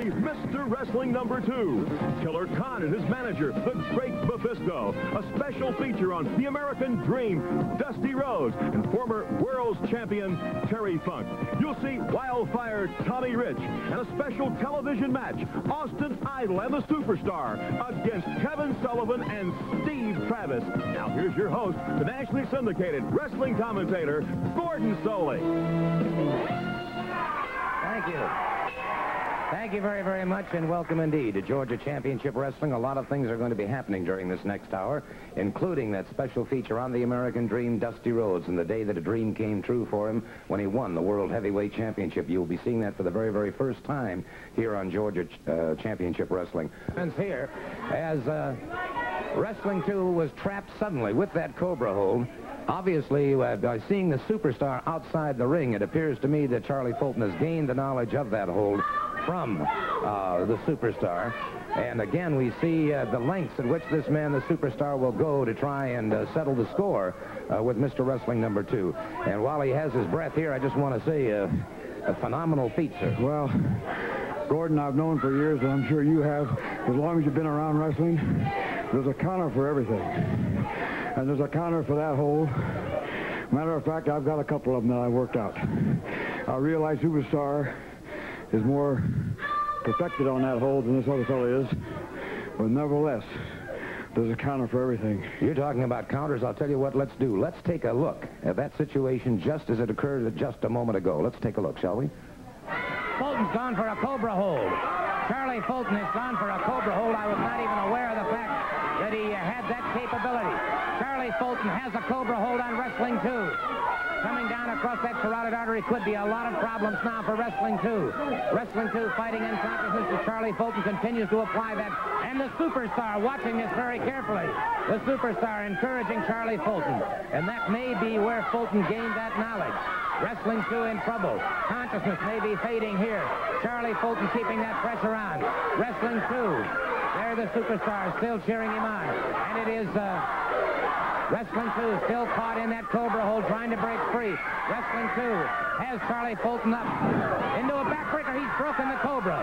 Mr. Wrestling number two. Killer Khan and his manager, the Great Mephisto. A special feature on the American Dream, Dusty Rhodes, and former World's Champion, Terry Funk. You'll see Wildfire Tommy Rich and a special television match, Austin Idol and the Superstar against Kevin Sullivan and Steve Travis. Now here's your host, the nationally syndicated wrestling commentator, Gordon Solie. Thank you. Thank you very, very much, and welcome indeed to Georgia Championship Wrestling. A lot of things are going to be happening during this next hour, including that special feature on the American Dream, Dusty Rhodes, and the day that a dream came true for him when he won the World Heavyweight Championship. You'll be seeing that for the very, very first time here on Georgia uh, Championship Wrestling. And here, as uh, Wrestling 2 was trapped suddenly with that Cobra hold, Obviously, uh, by seeing the superstar outside the ring, it appears to me that Charlie Fulton has gained the knowledge of that hold from uh, the superstar. And again, we see uh, the lengths at which this man, the superstar, will go to try and uh, settle the score uh, with Mr. Wrestling number two. And while he has his breath here, I just want to say uh, a phenomenal feat, sir. Well, Gordon, I've known for years, and I'm sure you have, as long as you've been around wrestling, there's a counter for everything. And there's a counter for that hold. Matter of fact, I've got a couple of them that I worked out. I realize Superstar is more perfected on that hold than this other fellow is. But nevertheless, there's a counter for everything. You're talking about counters. I'll tell you what, let's do. Let's take a look at that situation just as it occurred just a moment ago. Let's take a look, shall we? Fulton's gone for a Cobra hold. Charlie Fulton has gone for a Cobra hold. I was not even aware of the fact that he had that capability. Charlie Fulton has a Cobra hold on Wrestling 2. Across that carotid artery could be a lot of problems now for Wrestling 2. Wrestling 2 fighting unconsciousness as Charlie Fulton continues to apply that. And the Superstar watching this very carefully. The Superstar encouraging Charlie Fulton. And that may be where Fulton gained that knowledge. Wrestling 2 in trouble. Consciousness may be fading here. Charlie Fulton keeping that pressure on. Wrestling 2. There the Superstar still cheering him on. And it is... Uh, Wrestling 2 still caught in that Cobra hold, trying to break free. Wrestling 2 has Charlie Fulton up into a backbreaker. He's broken the Cobra.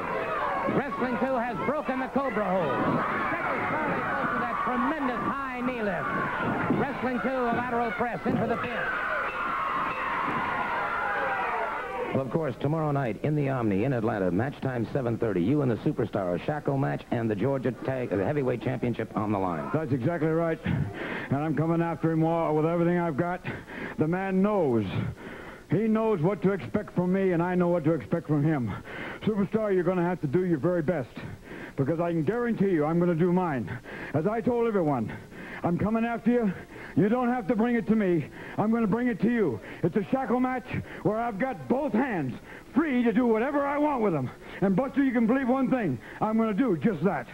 Wrestling 2 has broken the Cobra hold. Catches Charlie Fulton that tremendous high knee lift. Wrestling 2, a lateral press into the pin. Well, of course, tomorrow night in the Omni in Atlanta, match time 7.30. You and the Superstar, a shackle match, and the Georgia tag, the Heavyweight Championship on the line. That's exactly right. And I'm coming after him with everything I've got. The man knows. He knows what to expect from me, and I know what to expect from him. Superstar, you're going to have to do your very best. Because I can guarantee you I'm going to do mine. As I told everyone, I'm coming after you. You don't have to bring it to me. I'm going to bring it to you. It's a shackle match where I've got both hands free to do whatever I want with them. And Buster, you can believe one thing. I'm going to do just that.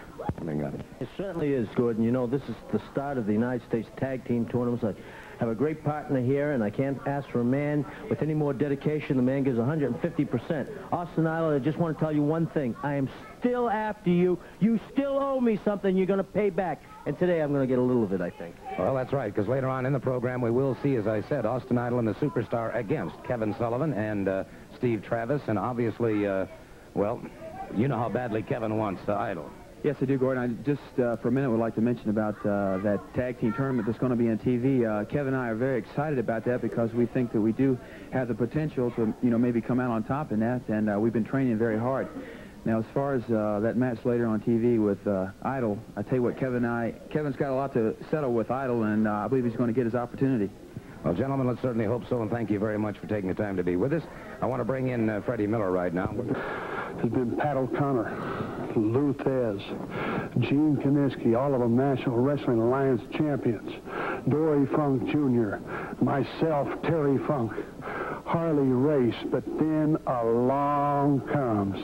It certainly is, Gordon. You know, this is the start of the United States Tag Team Tournament. I have a great partner here, and I can't ask for a man with any more dedication. The man gives 150%. Austin Idol, I just want to tell you one thing. I am still after you. You still owe me something you're going to pay back. And today I'm going to get a little of it, I think. Well, that's right, because later on in the program we will see, as I said, Austin Idol and the Superstar against Kevin Sullivan and uh, Steve Travis. And obviously, uh, well, you know how badly Kevin wants the Idol. Yes, I do, Gordon. I just, uh, for a minute, would like to mention about uh, that tag team tournament that's going to be on TV. Uh, Kevin and I are very excited about that because we think that we do have the potential to, you know, maybe come out on top in that, and uh, we've been training very hard. Now, as far as uh, that match later on TV with uh, Idol, I tell you what, Kevin and I, Kevin's got a lot to settle with Idol, and uh, I believe he's going to get his opportunity. Well, gentlemen, let's certainly hope so, and thank you very much for taking the time to be with us. I want to bring in uh, Freddie Miller right now. There's been Pat O'Connor, Lou Thesz, Gene Kiniski, all of them National Wrestling Alliance champions, Dory Funk Jr., myself, Terry Funk, Harley Race, but then along comes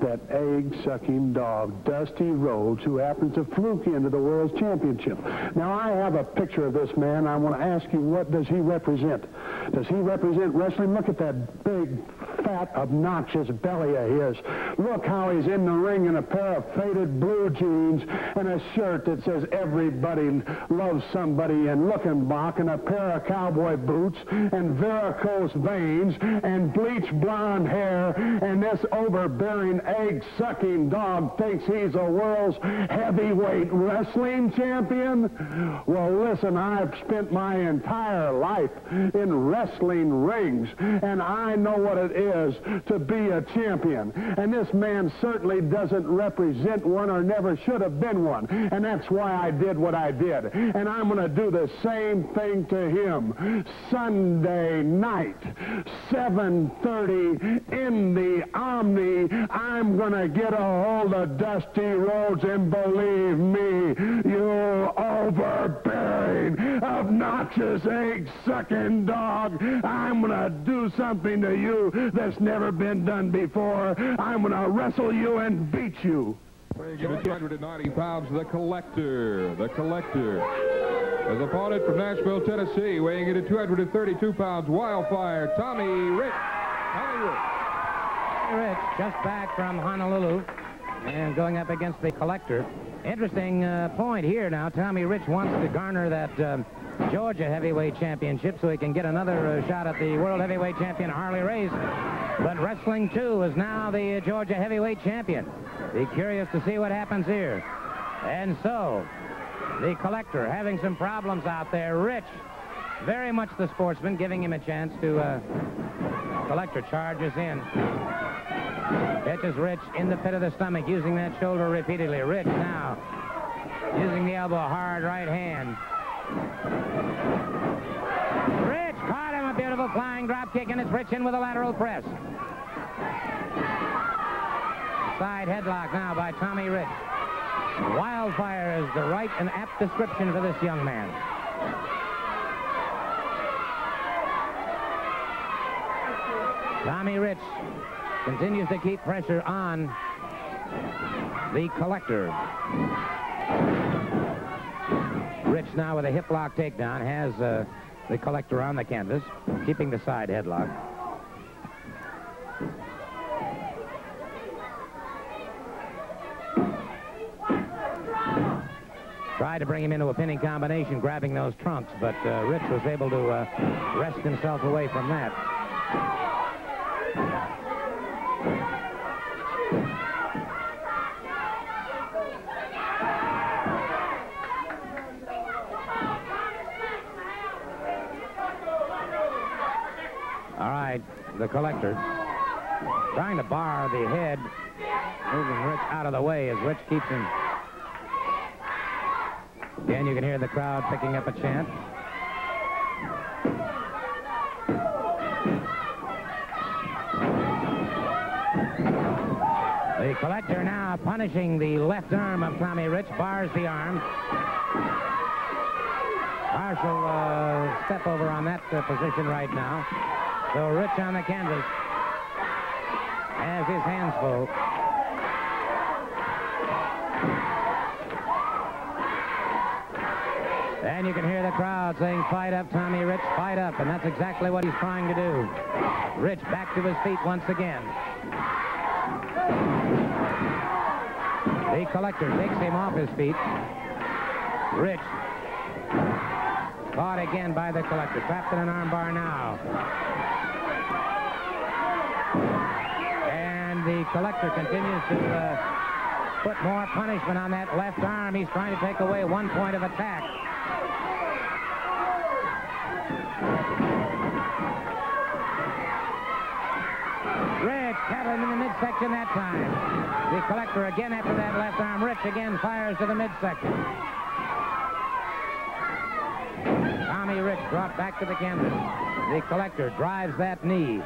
that egg-sucking dog, Dusty Rhodes, who happens to fluke into the World's Championship. Now, I have a picture of this man. I want to ask you, what does he represent? Does he represent wrestling? Look at that big, fat, obnoxious belly of his. Look how he's in the ring in a pair of faded blue jeans and a shirt that says everybody loves somebody in Luckenbach and a pair of cowboy boots and varicose veins and bleached blonde hair and this overbearing egg-sucking dog thinks he's the world's heavyweight wrestling champion? Well, listen, I've spent my entire life in wrestling rings, and I know what it is to be a champion. And this man certainly doesn't represent one or never should have been one. And that's why I did what I did. And I'm going to do the same thing to him. Sunday night, 7.30 in the Omni, I'm to get a hold of Dusty Rhodes, and believe me, you overbearing, obnoxious, egg-sucking dog, I'm to do something to you that's never been done before. I'm to wrestle you and beat you. Weighing in at 290 pounds, the collector. The collector. His opponent from Nashville, Tennessee, weighing in at 232 pounds, Wildfire, Tommy Rich. Tommy Rich. Just back from Honolulu and going up against the collector. Interesting uh, point here now. Tommy Rich wants to garner that um, Georgia heavyweight championship so he can get another uh, shot at the world heavyweight champion Harley Race. But Wrestling 2 is now the uh, Georgia heavyweight champion. Be curious to see what happens here. And so, the collector having some problems out there. Rich, very much the sportsman, giving him a chance to... Collector charges in. Catches Rich in the pit of the stomach, using that shoulder repeatedly. Rich now using the elbow, hard right hand. Rich caught him, a beautiful flying drop kick, and it's Rich in with a lateral press. Side headlock now by Tommy Rich. Wildfire is the right and apt description for this young man. Tommy Rich continues to keep pressure on the collector. Rich now with a hip lock takedown has uh, the collector on the canvas, keeping the side headlock. Tried to bring him into a pinning combination, grabbing those trunks, but uh, Rich was able to uh, wrest himself away from that. All right, the collector trying to bar the head, moving Rich out of the way as Rich keeps him. Again, you can hear the crowd picking up a chant. The collector now punishing the left arm of Tommy Rich, bars the arm. Marshall uh, step over on that uh, position right now. So Rich on the canvas has his hands full. And you can hear the crowd saying, fight up, Tommy Rich, fight up. And that's exactly what he's trying to do. Rich back to his feet once again. The collector takes him off his feet. Rich caught again by the collector. Trapped in an armbar now. And the collector continues to uh, put more punishment on that left arm. He's trying to take away one point of attack. Rich tattling in the midsection that time. The collector again after that left arm. Rich again fires to the midsection. Tommy Rich brought back to the canvas. The collector drives that knee.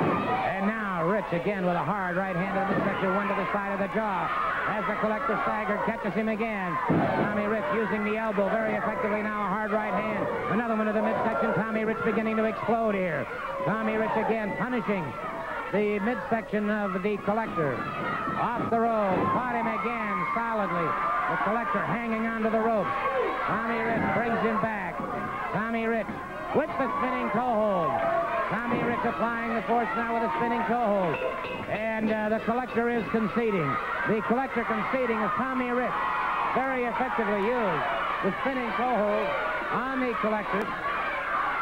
And now Rich again with a hard right hand to the midsection, one to the side of the jaw. As the collector staggered, catches him again. Tommy Rich using the elbow very effectively now, a hard right hand. Another one to the midsection. Tommy Rich beginning to explode here. Tommy Rich again punishing the midsection of the collector. Off the rope, caught him again solidly. The collector hanging onto the ropes. Tommy Rich brings him back. Tommy Rich with the spinning toe hold. Tommy Rich applying the force now with a spinning toe hold. And uh, the collector is conceding. The collector conceding is Tommy Rich. Very effectively used the spinning toe hold on the collector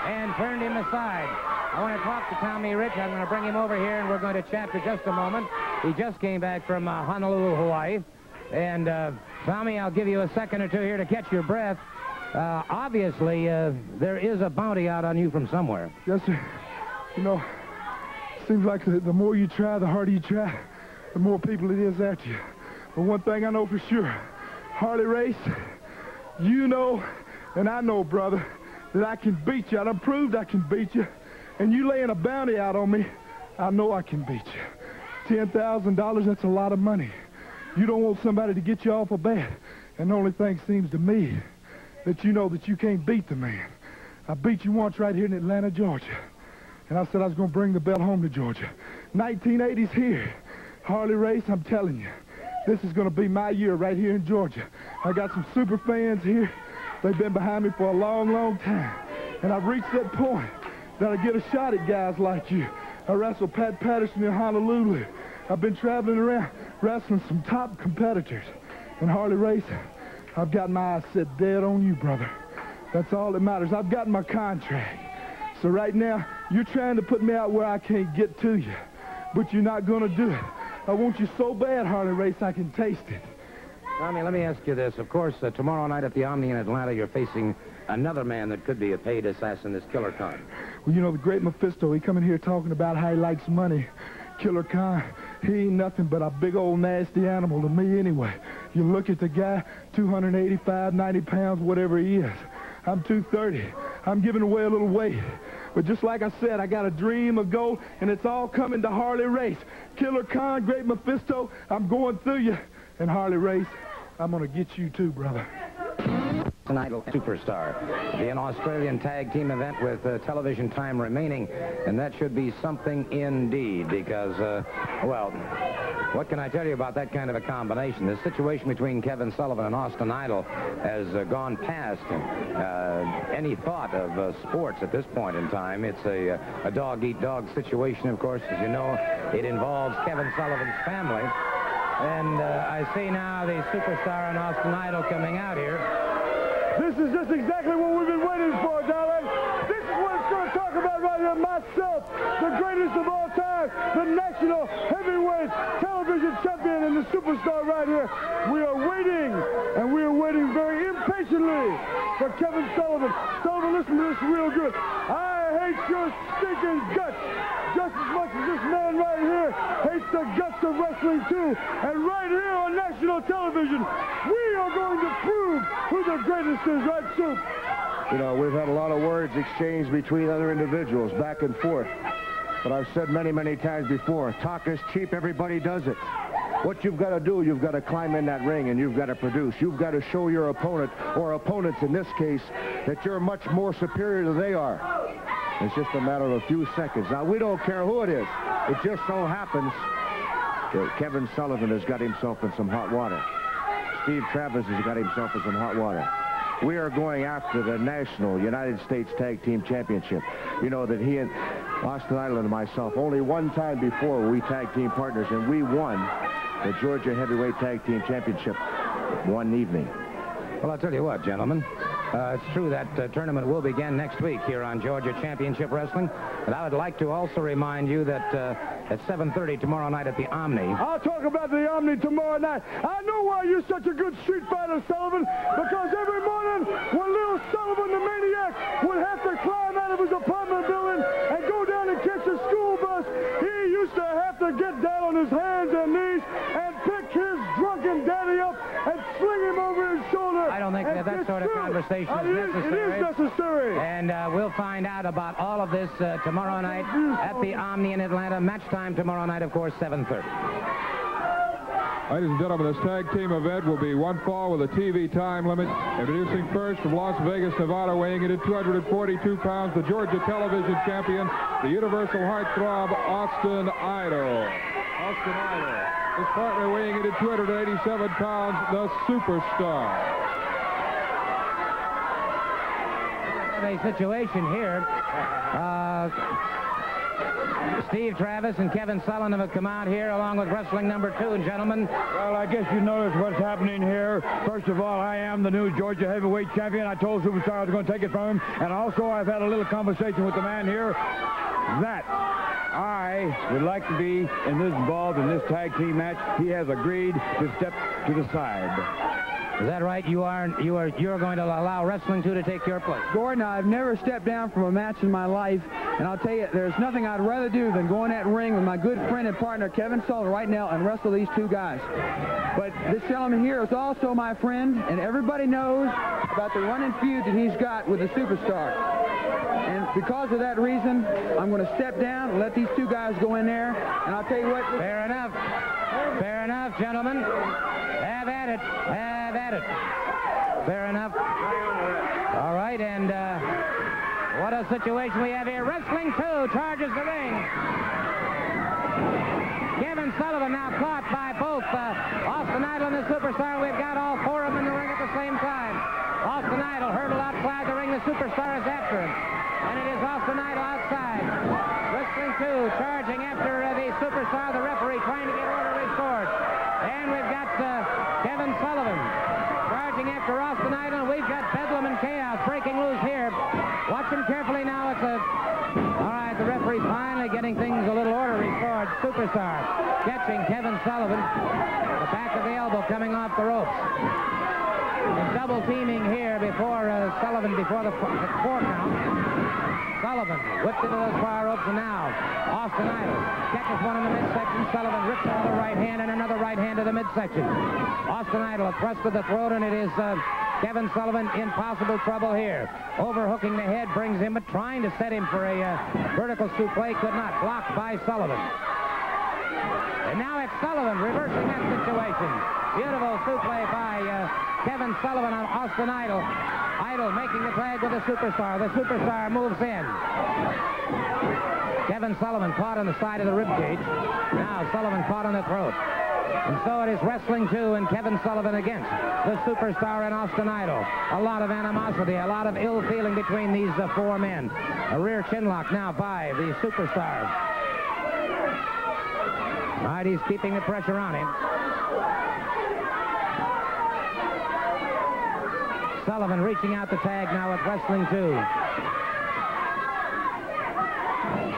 and turned him aside. I want to talk to Tommy Rich. I'm going to bring him over here, and we're going to chat for just a moment. He just came back from uh, Honolulu, Hawaii. And, uh, Tommy, I'll give you a second or two here to catch your breath. Uh, obviously, uh, there is a bounty out on you from somewhere. Yes, sir. You know, seems like the, the more you try, the harder you try, the more people it is after you. But one thing I know for sure, Harley Race, you know, and I know, brother, that I can beat you. I done proved I can beat you. And you laying a bounty out on me, I know I can beat you. $10,000, that's a lot of money. You don't want somebody to get you off a bet. And the only thing seems to me that you know that you can't beat the man. I beat you once right here in Atlanta, Georgia. And I said I was going to bring the belt home to Georgia. 1980s here. Harley Race, I'm telling you. This is going to be my year right here in Georgia. I got some super fans here. They've been behind me for a long, long time. And I've reached that point that I get a shot at guys like you. I wrestled Pat Patterson in Honolulu. I've been traveling around wrestling some top competitors. In Harley Race, I've got my eyes set dead on you, brother. That's all that matters. I've got my contract. So right now, you're trying to put me out where I can't get to you. But you're not going to do it. I want you so bad, Harley Race, I can taste it. Tommy, let me ask you this. Of course, uh, tomorrow night at the Omni in Atlanta, you're facing another man that could be a paid assassin, this Killer Khan. Well, you know, the great Mephisto, he coming here talking about how he likes money. Killer Khan, he ain't nothing but a big old nasty animal to me anyway. You look at the guy, 285, 90 pounds, whatever he is. I'm 230. I'm giving away a little weight. But just like I said, I got a dream of gold, and it's all coming to Harley Race. Killer Khan, Great Mephisto, I'm going through you. And Harley Race, I'm going to get you too, brother. An idol superstar. Be an Australian tag team event with uh, television time remaining, and that should be something indeed because, uh, well, what can I tell you about that kind of a combination? The situation between Kevin Sullivan and Austin Idol has uh, gone past uh, any thought of uh, sports at this point in time. It's a, uh, a dog-eat-dog situation, of course. As you know, it involves Kevin Sullivan's family. And I see now the superstar and Austin Idol coming out here. This is just exactly what we've been waiting for, darling. This is what it's going to talk about right here. Myself, the greatest of all time, the national heavyweight television champion and the superstar right here. We are waiting, and we are waiting very impatiently for Kevin Sullivan. Sullivan, listen to this real good. I hate your stinking guts just as much as this man right here hates the guts of wrestling two. And right here on national television, we are going to prove who the greatest is, right, Soup? You know, we've had a lot of words exchanged between other individuals, back and forth. But I've said many, many times before, talk is cheap, everybody does it. What you've got to do, you've got to climb in that ring and you've got to produce. You've got to show your opponent, or opponents in this case, that you're much more superior than they are. It's just a matter of a few seconds. Now, we don't care who it is. It just so happens that Kevin Sullivan has got himself in some hot water. Steve Travis has got himself in some hot water. We are going after the National United States Tag Team Championship. You know that he and Austin Idol and myself, only one time before we tag team partners, and we won the Georgia Heavyweight Tag Team Championship one evening. Well, I'll tell you what, gentlemen. Uh, it's true that uh, tournament will begin next week here on Georgia Championship Wrestling. But I would like to also remind you that uh, at 7.30 tomorrow night at the Omni, I'll talk about the Omni tomorrow night. I know why you're such a good street fighter, Sullivan, because every morning when little Sullivan the maniac would have to climb out of his apartment building and go down and catch a school bus, he used to have to get down on his hands and knees and pick his drunken daddy up and sling him over his shoulder. I don't think And that that it's sort of true. Conversation Uh, is it is- necessary. It is necessary. And uh, we'll find out about all of this uh, tomorrow night at the Omni in Atlanta. Match time tomorrow night, of course, 7.30. Ladies and gentlemen, this tag team event will be one fall with a TV time limit. Introducing first from Las Vegas, Nevada, weighing in at 242 pounds, the Georgia television champion, the Universal Heartthrob, Austin Idol. Austin Idol. His partner weighing in at 287 pounds, the Superstar. have a situation here. Uh, Steve Travis and Kevin Sullivan have come out here along with wrestling number two. Gentlemen, Well, I guess you notice what's happening here. First of all, I am the new Georgia heavyweight champion. I told Superstar I was going to take it from him. And also, I've had a little conversation with the man here that I would like to be in this involved in this tag team match. He has agreed to step to the side. Is that right? You are you are you're going to allow wrestling two to take your place. Gordon, I've never stepped down from a match in my life, and I'll tell you, there's nothing I'd rather do than go in that ring with my good friend and partner Kevin Sullivan right now and wrestle these two guys. But this gentleman here is also my friend, and everybody knows about the running feud that he's got with the superstar. And because of that reason, I'm going to step down and let these two guys go in there. And I'll tell you what. Fair enough. Fair enough, gentlemen. Have at it. Have at it. Fair enough. All right, and uh, what a situation we have here. Wrestling 2 charges the ring. Kevin Sullivan now caught by both uh, Austin Idol and the Superstar. We've got all four of them in the ring at the same time. Austin Idol hurdled outside the ring. The Superstar is after him. And it is Austin Idol outside. Wrestling 2 charging after uh, the Superstar, the referee trying to get order restored. And we've got uh, Kevin Sullivan charging after Austin Idol. And we've got Bedlam and Chaos breaking loose here. Watch him carefully now. It's a... All right, the referee finally getting things a little order restored. Superstar catching Kevin Sullivan. The back of the elbow coming off the ropes. And double teaming here before uh, Sullivan, before the, the four count. Sullivan whipped into those far ropes, and now Austin Idol catches one in the midsection. Sullivan rips another right hand and another right hand to the midsection. Austin Idol a thrust to the throat, and it is uh, Kevin Sullivan in possible trouble here. Overhooking the head brings him, but trying to set him for a uh, vertical suplex could not. Blocked by Sullivan. And now it's Sullivan reversing that situation. Beautiful suplex by uh, Kevin Sullivan on Austin Idol. Idol making the tag with the Superstar. The Superstar moves in. Kevin Sullivan caught on the side of the rib cage. Now Sullivan caught on the throat. And so it is wrestling two and Kevin Sullivan against the Superstar and Austin Idol. A lot of animosity, a lot of ill feeling between these uh, four men. A rear chinlock now by the Superstar. He's keeping the pressure on him. Sullivan reaching out the tag now with Wrestling 2.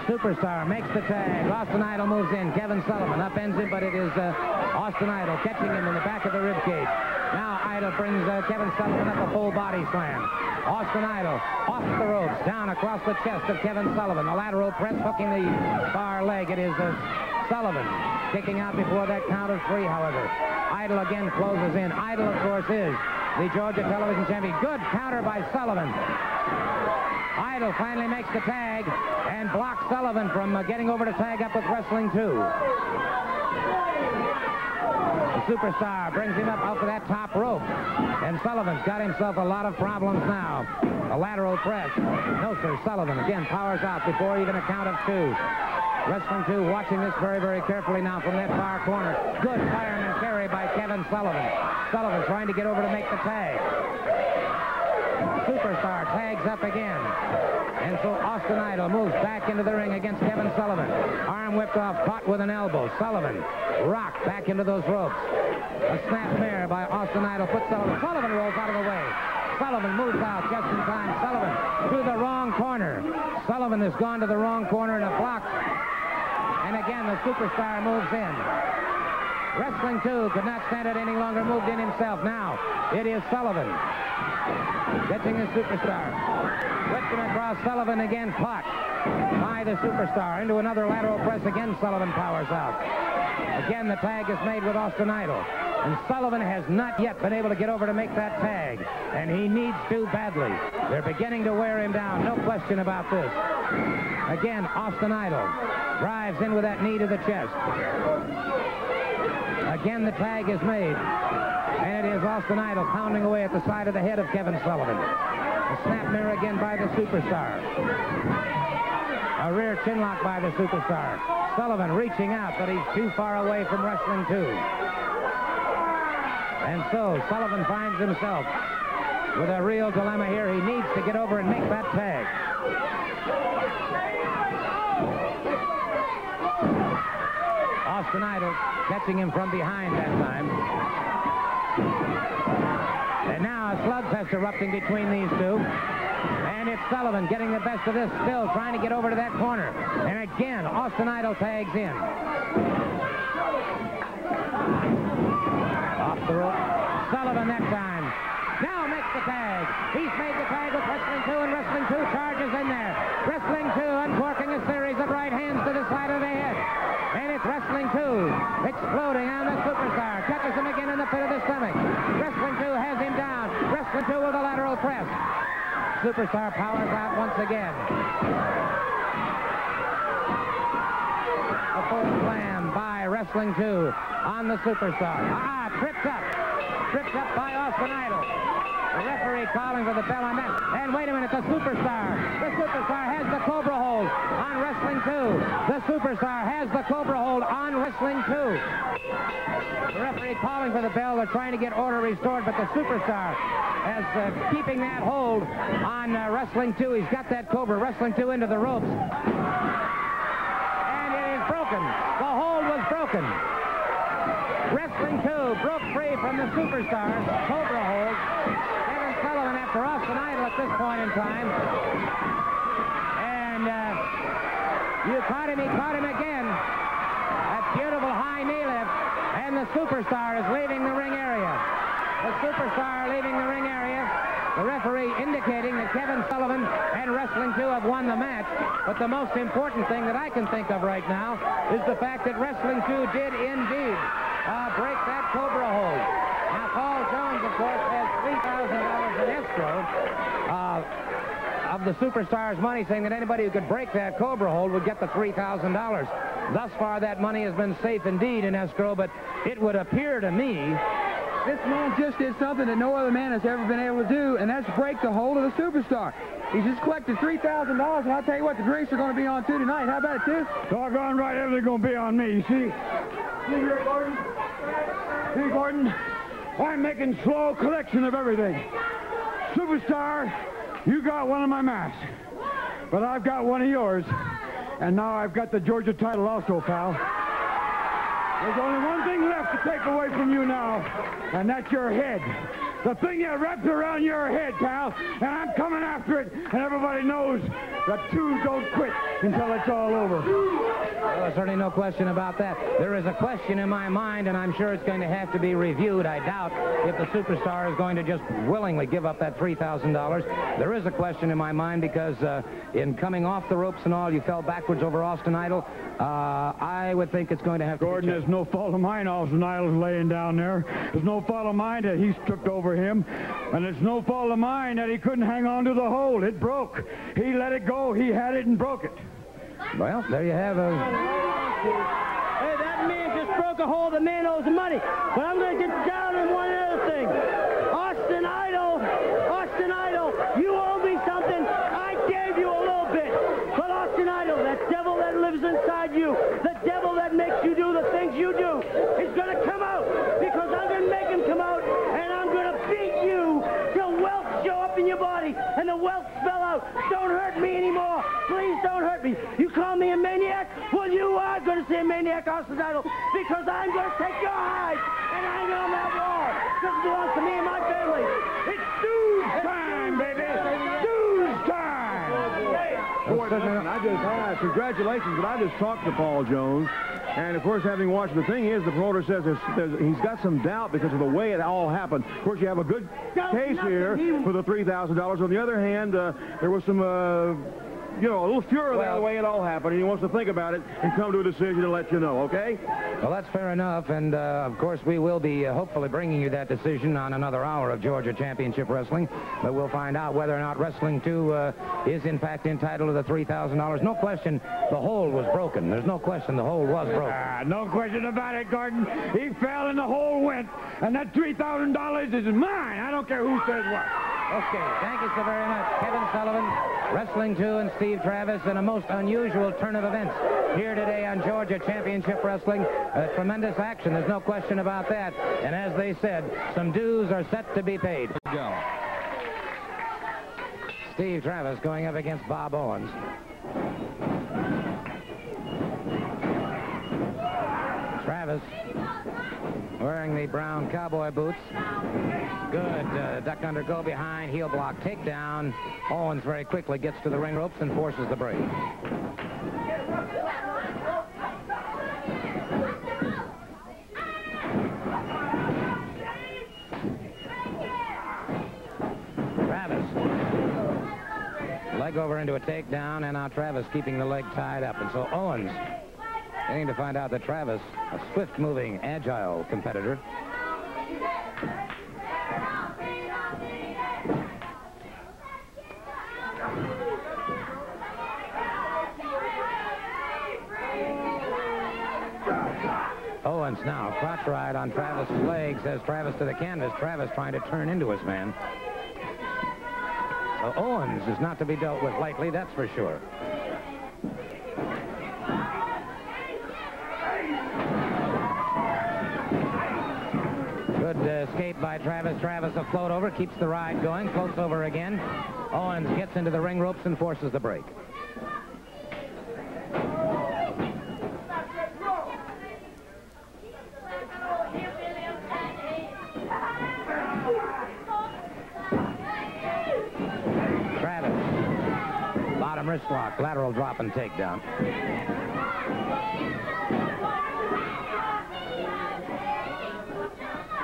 Superstar makes the tag. Austin Idol moves in. Kevin Sullivan upends him, but it is uh, Austin Idol catching him in the back of the rib cage. Now Idol brings uh, Kevin Sullivan up a full body slam. Austin Idol off the ropes, down across the chest of Kevin Sullivan. A lateral press hooking the far leg. It is uh, Sullivan kicking out before that count of three, however. Idol again closes in. Idol, of course, is the Georgia television champion. Good counter by Sullivan. Idol finally makes the tag and blocks Sullivan from uh, getting over to tag up with Wrestling 2. The superstar brings him up off of that top rope. And Sullivan's got himself a lot of problems now. A lateral press. No, sir. Sullivan again powers out before even a count of two. Wrestling 2 watching this very, very carefully now from that far corner. Good fireman carry by Kevin Sullivan. Sullivan trying to get over to make the tag. Superstar tags up again. And so Austin Idol moves back into the ring against Kevin Sullivan. Arm whipped off, caught with an elbow. Sullivan rocked back into those ropes. A snap mare by Austin Idol puts Sullivan. Sullivan rolls out of the way. Sullivan moves out just in time. Sullivan to the wrong corner. Sullivan has gone to the wrong corner and a block. Again, the superstar moves in. Wrestling 2 could not stand it any longer, moved in himself. Now, it is Sullivan. Catching the superstar. Whipped across Sullivan again, caught by the superstar. Into another lateral press again, Sullivan powers out. Again, the tag is made with Austin Idol. And Sullivan has not yet been able to get over to make that tag. And he needs to badly. They're beginning to wear him down. No question about this. Again, Austin Idol drives in with that knee to the chest. Again, the tag is made. And it is Austin Idol pounding away at the side of the head of Kevin Sullivan. A snap mare again by the superstar. A rear chinlock by the superstar. Sullivan reaching out, but he's too far away from wrestling two. And so Sullivan finds himself with a real dilemma here. He needs to get over and make that tag. Austin Idol catching him from behind that time. And now a slugfest erupting between these two. And it's Sullivan getting the best of this still, trying to get over to that corner. And again, Austin Idol tags in. Off the rope. Sullivan that time. Now makes the tag. He's made the tag with Wrestling 2, and Wrestling 2 charges in there. Wrestling 2 uncorking a series of right hands to the side of the head. And it's Wrestling 2 exploding on the superstar. Catches him again in the pit of the stomach. Wrestling 2 has him down. Wrestling 2 with a lateral press. Superstar powers out once again. A full slam by Wrestling 2 on the superstar. Ah, tripped up. Tripped up by Austin Idol. The referee calling for the bell on that. And wait a minute, the superstar. The superstar has the Cobra hold on Wrestling 2. The superstar has the Cobra hold on Wrestling 2. The referee calling for the bell. They're trying to get order restored, but the superstar is uh, keeping that hold on uh, Wrestling 2. He's got that Cobra. Wrestling 2 into the ropes. And it is broken. The hold was broken. Wrestling 2 broke free from the superstar. Cobra After Austin Idol at this point in time. And uh, you caught him, he caught him again. That beautiful high knee lift. And the superstar is leaving the ring area. The superstar leaving the ring area. The referee indicating that Kevin Sullivan and Wrestling 2 have won the match. But the most important thing that I can think of right now is the fact that Wrestling 2 did indeed uh, break that Cobra hold. Now, Paul Jones, of course, has $3,000 in escrow uh, of the superstar's money, saying that anybody who could break that Cobra hold would get the $3,000. Thus far, that money has been safe indeed in escrow, but it would appear to me This man just did something that no other man has ever been able to do, and that's break the hold of the superstar. He's just collected $3,000, and I'll tell you what, the drinks are going to be on too tonight. How about it, too? Doggone right, everything's going to be on me, you see? See here, Gordon? See, Gordon? I'm making slow collection of everything. Superstar, you got one of my masks. But I've got one of yours. And now I've got the Georgia title also, pal. There's only one thing left to take away from you now, and that's your head. The thing that wraps around your head, pal, and I'm coming after it, and everybody knows that two don't quit until it's all over. Well, there's certainly no question about that. There is a question in my mind, and I'm sure it's going to have to be reviewed. I doubt if the superstar is going to just willingly give up that $3,000. There is a question in my mind because uh, in coming off the ropes and all, you fell backwards over Austin Idol. Uh, I would think it's going to have Gordon, to be there's no fault of mine Austin Idol's laying down there. There's no fault of mine that he's tripped over him. And it's no fault of mine that he couldn't hang on to the hole. It broke. He let it go. He had it and broke it. Well, there you have a... Hey, that man just broke a hole. The man owes money. But I'm going to get down on one other thing. Austin Idol, Austin Idol, you owe me something. I gave you a little bit. But Austin Idol, that devil that lives inside you, the devil that makes you do the things you do, is going to come out. Because I'm going to make him come out, and I'm going to beat you till welts show up in your body, and the welts spell out, don't hurt me anymore. Please don't hurt me. You call me a maniac? Well, you are going to see a maniac, Idol, because I'm going to take your hide and hang on that wall. This belongs to me and my family. It's dude's time, baby. Dude's time. Boy, listen, I just, ah, congratulations, but I just talked to Paul Jones. And, of course, having watched, the thing is, the promoter says there's, there's, he's got some doubt because of the way it all happened. Of course, you have a good case here for the $3,000. On the other hand, uh, there was some, uh, you know, a little furor there the way it all happened, and he wants to think about it and come to a decision to let you know, okay? Well, that's fair enough, and uh, of course we will be uh, hopefully bringing you that decision on another hour of Georgia Championship Wrestling, but we'll find out whether or not Wrestling 2 uh, is in fact entitled to the $3,000. No question the hole was broken. There's no question the hole was broken. Ah, no question about it, Gordon. He fell and the hole went, and that $3,000 is mine. I don't care who says what. Okay, thank you so very much. Kevin Sullivan, Wrestling 2, and Steve Travis in a most unusual turn of events here today on Georgia Championship Wrestling. Tremendous action, there's no question about that. And as they said, some dues are set to be paid. Go. Steve Travis going up against Bob Owens. Travis wearing the brown cowboy boots. Good uh, duck under go behind, heel block takedown. Owens very quickly gets to the ring ropes and forces the break. Travis. Leg over into a takedown, and now Travis keeping the leg tied up. And so Owens getting to find out that Travis, a swift-moving, agile competitor, Owens now, crotch ride on Travis' leg, says Travis to the canvas. Travis trying to turn into his man. So Owens is not to be dealt with lightly, that's for sure. Uh, escape by Travis. Travis a float over, keeps the ride going, floats over again. Owens gets into the ring ropes and forces the break. Travis. Bottom wrist lock, lateral drop and takedown.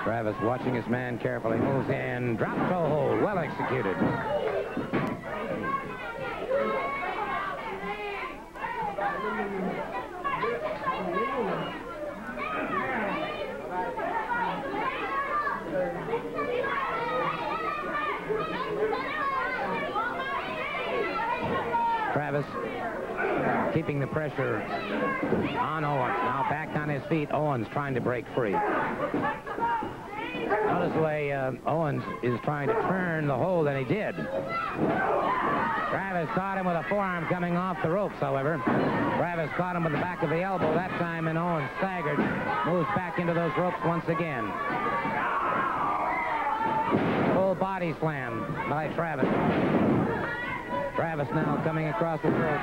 Travis watching his man carefully, moves in, drop toe hold, well executed. Travis keeping the pressure on Owens. Now back on his feet. Owens trying to break free. Notice the way uh, Owens is trying to turn the hold, and he did. Travis caught him with a forearm coming off the ropes, however. Travis caught him with the back of the elbow that time, and Owens staggered, moves back into those ropes once again. Full body slam by Travis. Travis now coming across the throat.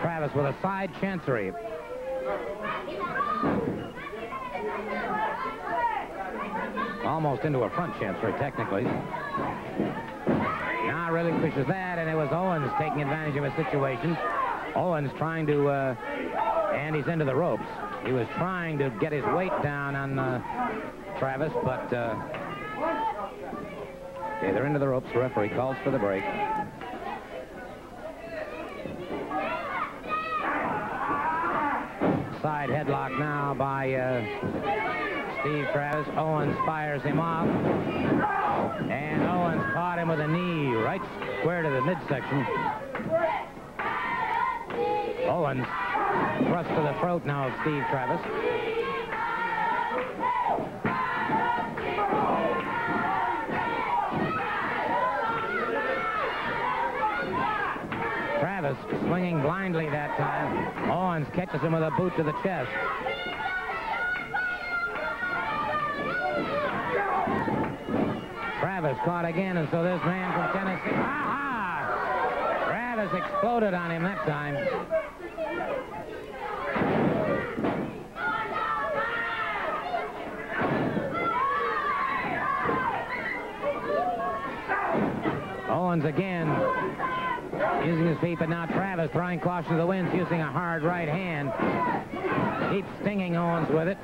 Travis with a side chancery. Almost into a front chancery, technically. Now relinquishes that, and it was Owens taking advantage of a situation. Owens trying to, uh, and he's into the ropes. He was trying to get his weight down on uh, Travis, but uh, okay, they're into the ropes. The referee calls for the break. Side headlock now by uh, Steve Travis. Owens fires him off. And Owens caught him with a knee right square to the midsection. Owens thrust to the throat now of Steve Travis. Travis swinging blindly that time. Owens catches him with a boot to the chest. Travis caught again, and so this man from Tennessee. Ah! Travis exploded on him that time. Owens again using his feet, but now Travis throwing caution to the winds, using a hard right hand. Keeps stinging Owens with it.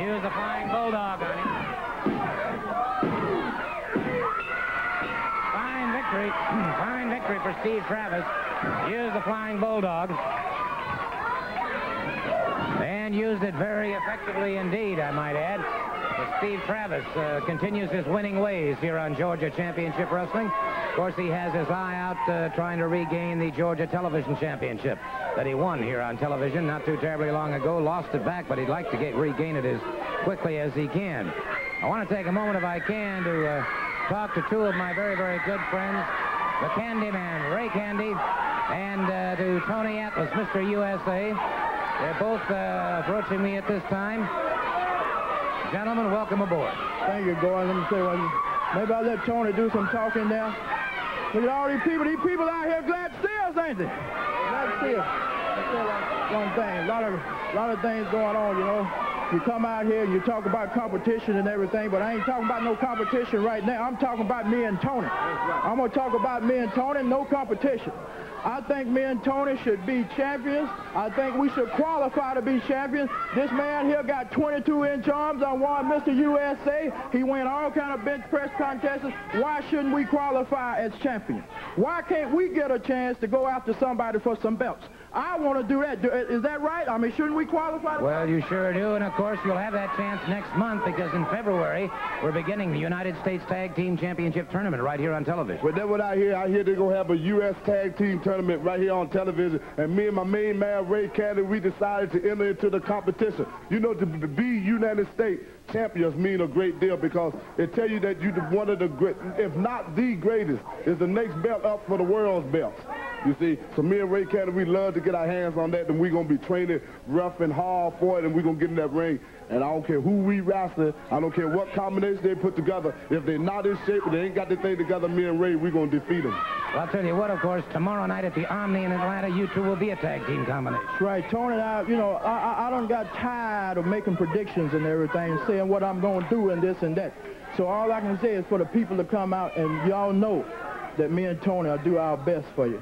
Use the flying bulldog on him. Fine victory. Fine victory for Steve Travis. Use the flying bulldog. And used it very effectively indeed, I might add. But Steve Travis uh, continues his winning ways here on Georgia Championship Wrestling. Of course, he has his eye out uh, trying to regain the Georgia Television Championship that he won here on television not too terribly long ago. Lost it back, but he'd like to get regain it as quickly as he can. I want to take a moment, if I can, to uh, talk to two of my very, very good friends. The Candy Man, Ray Candy, and uh, to Tony Atlas, Mr. USA. They're both uh, approaching me at this time. Gentlemen, welcome aboard. Thank you, Gordon. Let me say one. Maybe I'll let Tony do some talking now. Look at all these people. These people out here glad us, ain't they? Glad us. Let's one, thing. A lot of, lot of things going on, you know. You come out here you talk about competition and everything, but I ain't talking about no competition right now. I'm talking about me and Tony. I'm going to talk about me and Tony, no competition. I think me and Tony should be champions. I think we should qualify to be champions. This man here got 22-inch arms. I won Mr. USA. He won all kind of bench press contests. Why shouldn't we qualify as champions? Why can't we get a chance to go after somebody for some belts? I want to do that. Is that right? I mean, shouldn't we qualify? Well, you sure do. And, of course, you'll have that chance next month because in February, we're beginning the United States Tag Team Championship Tournament right here on television. Well, that's what I hear. I hear they're going to have a U.S. Tag Team Tournament right here on television. And me and my main man, Ray Cannon, we decided to enter into the competition. You know, to be United States champions mean a great deal because it tell you that you're one of the great, if not the greatest, is the next belt up for the world's belts. You see, so me and Ray Cannon, we love to get our hands on that, and we're going to be training rough and hard for it, and we're going to get in that ring. And I don't care who we wrestle, I don't care what combination they put together. If they're not in shape, or they ain't got the thing together, me and Ray, we're going to defeat them. Well, I'll tell you what, of course, tomorrow night at the Omni in Atlanta, you two will be a tag team combination. That's right. Tony and I, you know, I, I, I done got tired of making predictions and everything, saying what I'm going to do and this and that. So all I can say is for the people to come out and y'all know that me and Tony will do our best for you.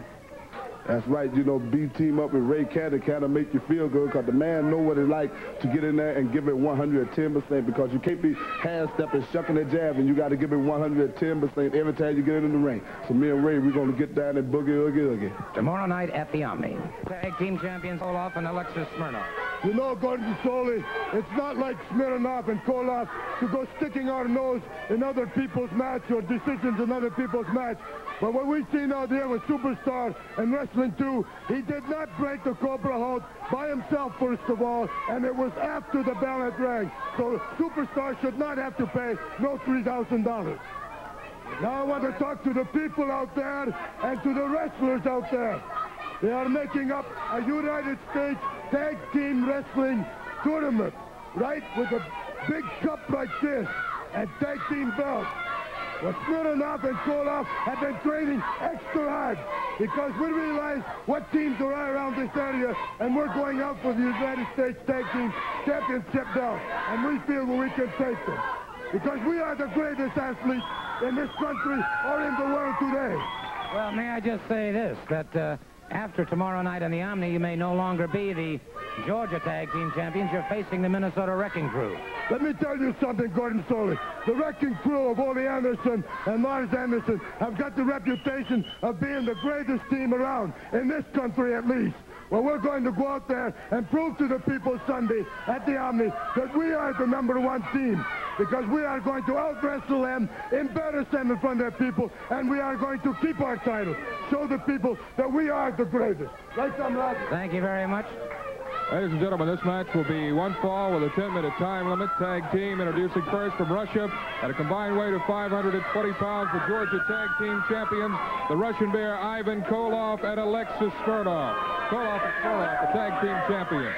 That's right, you know, B team up with Ray Cannon kind of make you feel good because the man know what it's like to get in there and give it 110% because you can't be hand-stepping, shucking that jab, and. You got to give it 110% every time you get in the ring. So me and Ray, we're going to get down and boogie, oogie, oogie. Tomorrow night at the Omni. Tag team champions Koloff and Alexis Smirnoff. You know, Gordon Solie, it's not like Smirnoff and Koloff to go sticking our nose in other people's match or decisions in other people's match. But what we've seen out there with Superstar and Wrestling 2, he did not break the Cobra hold by himself, first of all, and it was after the bell had rang. So Superstar should not have to pay no $3,000. Now I want to talk to the people out there and to the wrestlers out there. They are making up a United States Tag Team Wrestling Tournament, right, with a big cup like this and tag team belts. Well, Smirnoff and Koloff have been training extra hard because we realize what teams are around this area, and we're going out for the United States Tag Team Championship belt, and we feel we can take them because we are the greatest athletes in this country or in the world today. Well, may I just say this, that uh, after tomorrow night on the Omni, you may no longer be the Georgia Tag Team Champions. You're facing the Minnesota Wrecking Crew. Let me tell you something, Gordon Solie. The Wrecking Crew of Ole Anderson and Lars Anderson have got the reputation of being the greatest team around, in this country at least. Well, we're going to go out there and prove to the people Sunday at the Omni that we are the number one team because we are going to out-wrestle them, embarrass them in front of their people, and we are going to keep our title. Show the people that we are the greatest. Right, Tom Thank you very much. Ladies and gentlemen, this match will be one fall with a 10-minute time limit. Tag team introducing first from Russia at a combined weight of 520 pounds, the Georgia Tag Team Champions, the Russian Bear Ivan Koloff and Alexis Smirnoff. Koloff and Smirnoff, the Tag Team Champions.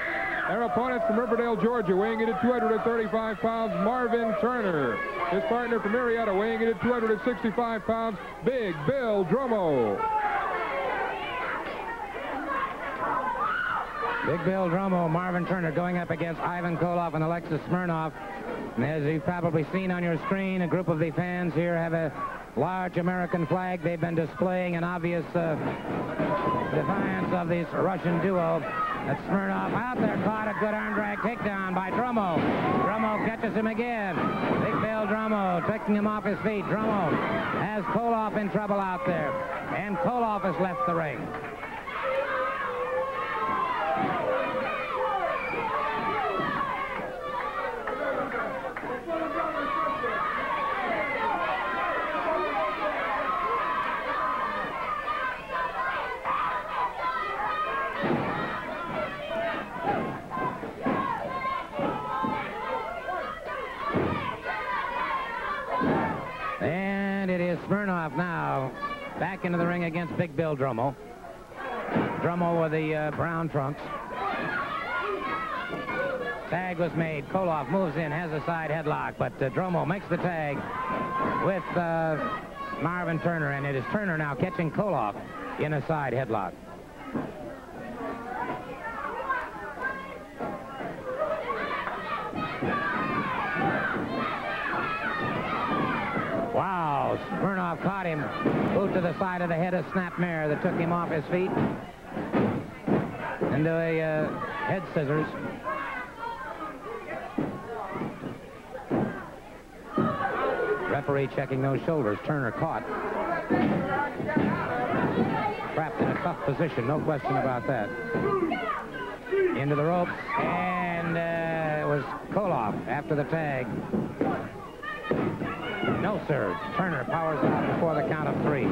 Their opponents from Riverdale, Georgia, weighing in at 235 pounds, Marvin Turner. His partner from Marietta, weighing in at 265 pounds, Big Bill Dromo. Big Bill Dromo, Marvin Turner going up against Ivan Koloff and Alexis Smirnoff. And as you've probably seen on your screen, a group of the fans here have a large American flag. They've been displaying an obvious uh, defiance of this Russian duo. That's Smirnoff out there, caught a good arm drag takedown by Dromo. Dromo catches him again. Big Bill Dromo taking him off his feet. Dromo has Koloff in trouble out there. And Koloff has left the ring. And it is Smirnoff now back into the ring against Big Bill Dromo. Drummond with the uh, brown trunks. Tag was made. Koloff moves in, has a side headlock, but uh, makes the tag with uh, Marvin Turner, and it is Turner now catching Koloff in a side headlock. Smirnoff caught him. Boot to the side of the head of Snap mare that took him off his feet into a uh, head scissors. Referee checking those shoulders. Turner caught. Trapped in a tough position, no question about that. Into the ropes, and uh, it was Koloff after the tag. No, sir. Turner powers out before the count of three.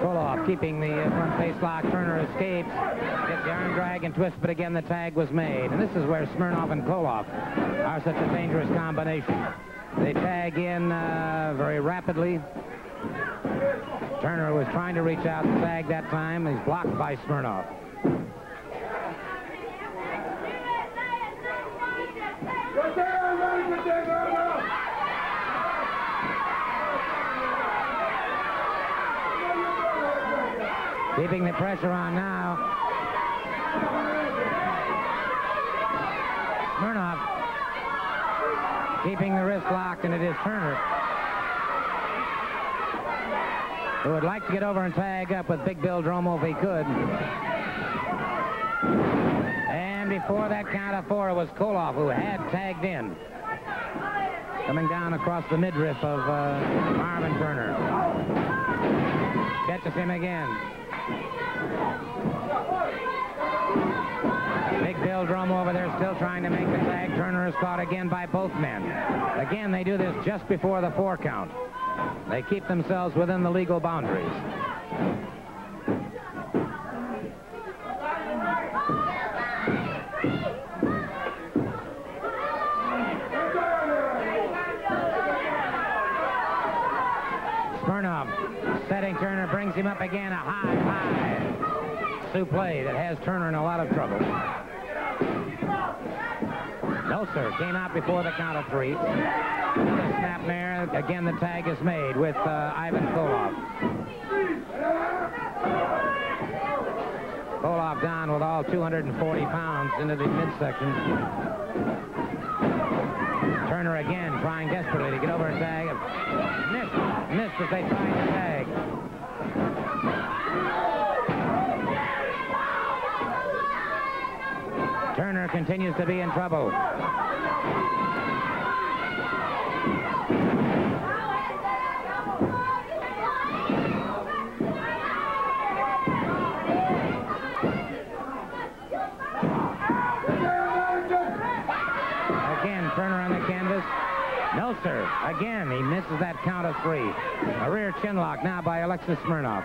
Koloff keeping the uh, front face lock. Turner escapes. Gets the arm drag and twist, but again the tag was made. And this is where Smirnoff and Koloff are such a dangerous combination. They tag in uh, very rapidly. Turner was trying to reach out and tag that time. He's blocked by Smirnoff. Keeping the pressure on now. Smirnoff keeping the wrist locked, and it is Turner who would like to get over and tag up with Big Bill Dromo if he could. And before that count of four, it was Koloff who had tagged in. Coming down across the midriff of uh, Marvin Turner. Catches him again. Big Bill Dromo over there still trying to make the tag. Turner is caught again by both men. Again, they do this just before the four count. They keep themselves within the legal boundaries. Smirnoff setting Turner, brings him up again, a high, high suplex that has Turner in a lot of trouble. No, sir. Came out before the count of three. Another snap mare. Again, the tag is made with uh, Ivan Koloff. Koloff down with all 240 pounds into the midsection. Turner again trying desperately to get over and tag. Missed. Missed as they tried to tag. Turner continues to be in trouble. Again, Turner on the canvas. No, sir. Again, he misses that count of three. A rear chin lock now by Alexis Smirnoff.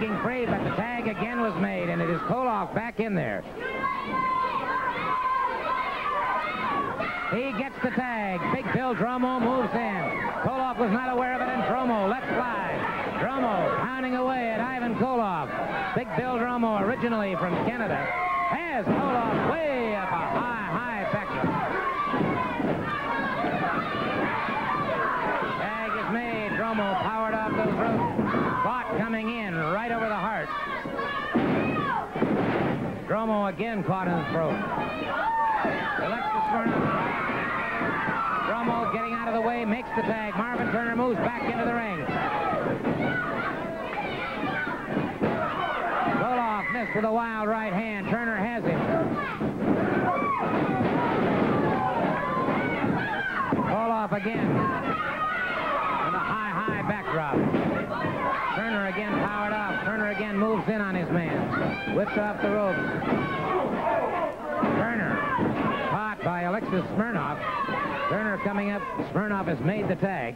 Free, but the tag again was made, and it is Koloff back in there. He gets the tag. Big Bill Dromo moves in. Koloff was not aware of it, and Dromo let fly. Dromo pounding away at Ivan Koloff. Big Bill Dromo, originally from Canada, has Koloff way up a high, high backdrop. Tag is made. Dromo powered off those ropes. Caught coming in right over the heart. Dromo again caught in the throat. Alexis Smirnoff. Dromo getting out of the way, makes the tag. Marvin Turner moves back into the ring. Koloff missed with a wild right hand. Turner has him. Koloff again. With a high, high backdrop. Turner again powered off. Turner again moves in on his man. Whips off the ropes. Turner caught by Alexis Smirnoff. Turner coming up. Smirnoff has made the tag.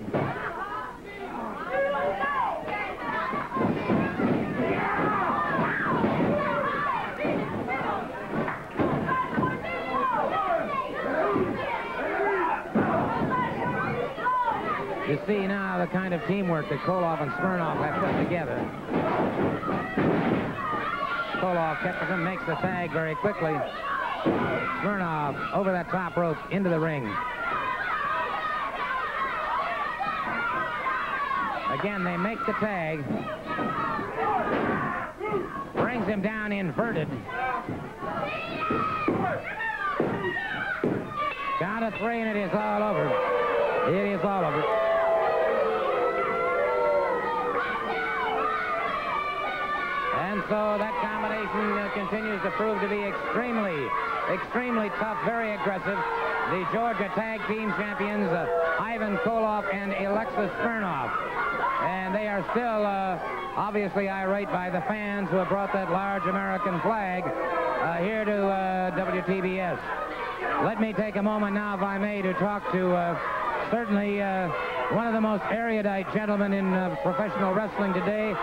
You see now the kind of teamwork that Koloff and Smirnoff have put together. Koloff catches him, makes the tag very quickly. Smirnoff over that top rope into the ring. Again, they make the tag. Brings him down inverted. Count of three, and it is all over. It is all over. So that combination uh, continues to prove to be extremely, extremely tough, very aggressive. The Georgia Tag Team Champions, uh, Ivan Koloff and Alexis Smirnoff. And they are still uh, obviously irate by the fans who have brought that large American flag uh, here to uh, WTBS. Let me take a moment now, if I may, to talk to uh, certainly one of the most erudite gentlemen in professional wrestling today,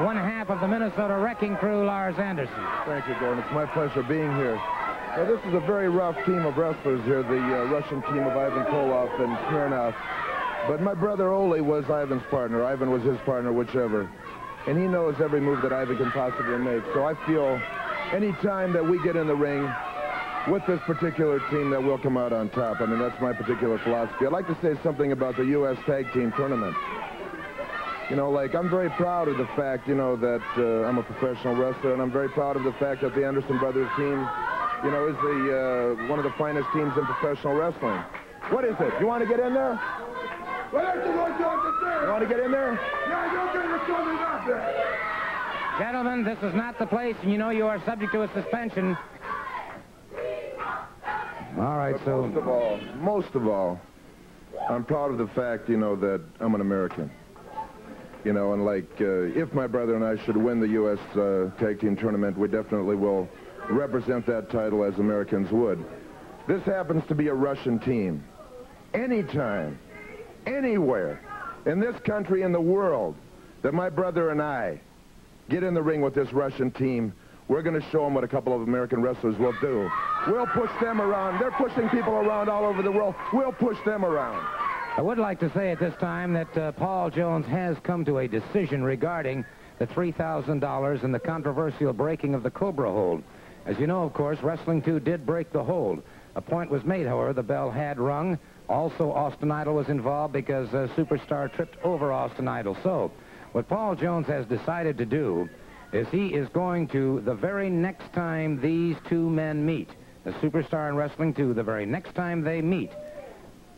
one half of the Minnesota Wrecking Crew, Lars Anderson. Thank you, Gordon. It's my pleasure being here. Now, this is a very rough team of wrestlers here, the uh, Russian team of Ivan Koloff and Smirnoff. But my brother Ole was Ivan's partner. Ivan was his partner, whichever. And he knows every move that Ivan can possibly make. So I feel any time that we get in the ring with this particular team that we'll come out on top. I mean, that's my particular philosophy. I'd like to say something about the U.S. Tag Team Tournament. You know, like, I'm very proud of the fact, you know, that uh, I'm a professional wrestler, and I'm very proud of the fact that the Anderson Brothers team, you know, is the uh, one of the finest teams in professional wrestling. What is it? You want to get in there? Well, that's what You want to get in there? Gentlemen, this is not the place, and you know you are subject to a suspension. All right, but so... Most of all, most of all, I'm proud of the fact, you know, that I'm an American. You know, and like, uh, if my brother and I should win the U.S. Uh, Tag Team Tournament, we definitely will represent that title as Americans would. This happens to be a Russian team. Anytime, anywhere, in this country, in the world, that my brother and I get in the ring with this Russian team, we're going to show them what a couple of American wrestlers will do. We'll push them around. They're pushing people around all over the world. We'll push them around. I would like to say at this time that uh, Paul Jones has come to a decision regarding the $3,000 and the controversial breaking of the Cobra hold. As you know, of course, Wrestling 2 did break the hold. A point was made, however, the bell had rung. Also, Austin Idol was involved because uh, Superstar tripped over Austin Idol. So, what Paul Jones has decided to do is he is going to, the very next time these two men meet, the Superstar and Wrestling 2, the very next time they meet,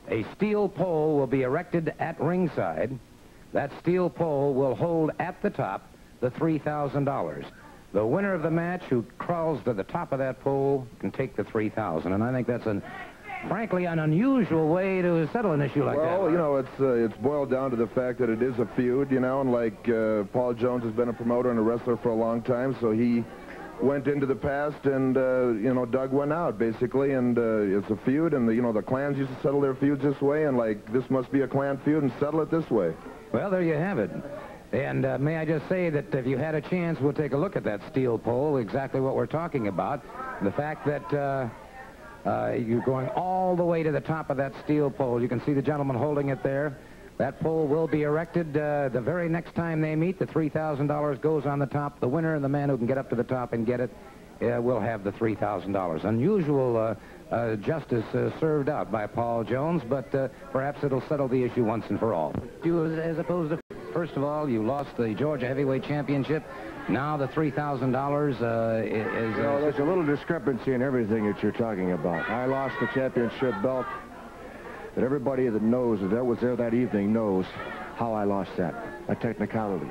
a steel pole will be erected at ringside. That steel pole will hold at the top the $3,000. The winner of the match who crawls to the top of that pole can take the 3000 And I think that's an, frankly, an unusual way to settle an issue like well, that. Well, you know, it's uh, it's boiled down to the fact that it is a feud, you know, and like uh, Paul Jones has been a promoter and a wrestler for a long time, so he went into the past and, uh, you know, Doug went out, basically, and uh, it's a feud, and, the, you know, the clans used to settle their feuds this way, and, like, this must be a clan feud, and settle it this way. Well, there you have it. And uh, may I just say that if you had a chance, we'll take a look at that steel pole, exactly what we're talking about. The fact that uh, uh, you're going all the way to the top of that steel pole. You can see the gentleman holding it there. That pole will be erected uh, the very next time they meet. The $3,000 goes on the top. The winner and the man who can get up to the top and get it uh, will have the $3,000. Unusual uh, uh, justice uh, served out by Paul Jones, but uh, perhaps it'll settle the issue once and for all. You, as opposed to, first of all, you lost the Georgia Heavyweight Championship. Now the $3,000 is... You know, there's a little discrepancy in everything that you're talking about. I lost the championship belt that everybody that knows that was there that evening knows how I lost that, a technicality.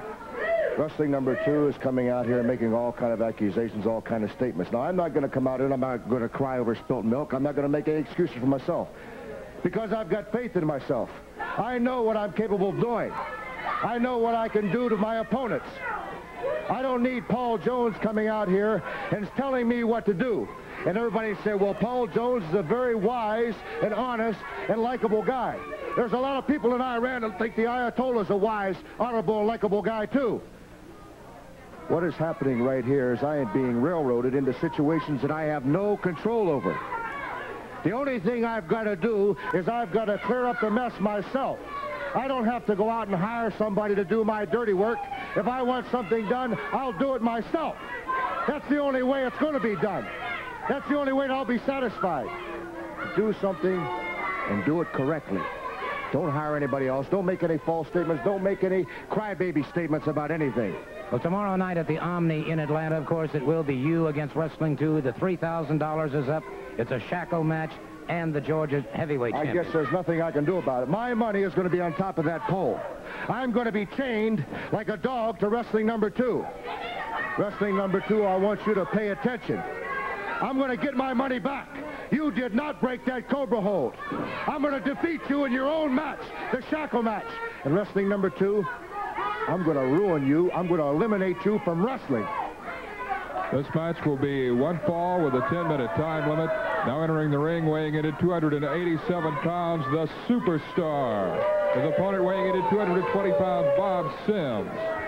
Wrestling number two is coming out here and making all kind of accusations, all kind of statements. Now, I'm not going to come out and I'm not going to cry over spilt milk. I'm not going to make any excuses for myself because I've got faith in myself. I know what I'm capable of doing. I know what I can do to my opponents. I don't need Paul Jones coming out here and telling me what to do. And everybody said, well, Paul Jones is a very wise and honest and likable guy. There's a lot of people in Iran that think the Ayatollah is a wise, honorable, likable guy, too. What is happening right here is I am being railroaded into situations that I have no control over. The only thing I've got to do is I've got to clear up the mess myself. I don't have to go out and hire somebody to do my dirty work. If I want something done, I'll do it myself. That's the only way it's going to be done. That's the only way I'll be satisfied. Do something and do it correctly. Don't hire anybody else. Don't make any false statements. Don't make any crybaby statements about anything. Well, tomorrow night at the Omni in Atlanta, of course, it will be you against Wrestling 2. The $3,000 is up. It's a shackle match and the Georgia heavyweight I guess there's nothing I can do about it. My money is going to be on top of that pole. I'm going to be chained like a dog to wrestling number two. Wrestling number two, I want you to pay attention. I'm going to get my money back. You did not break that Cobra hold. I'm going to defeat you in your own match, the shackle match. And wrestling number two, I'm going to ruin you. I'm going to eliminate you from wrestling. This match will be one fall with a 10-minute time limit. Now entering the ring, weighing in at 287 pounds, the superstar. His opponent weighing in at 220 pounds, Bob Sims.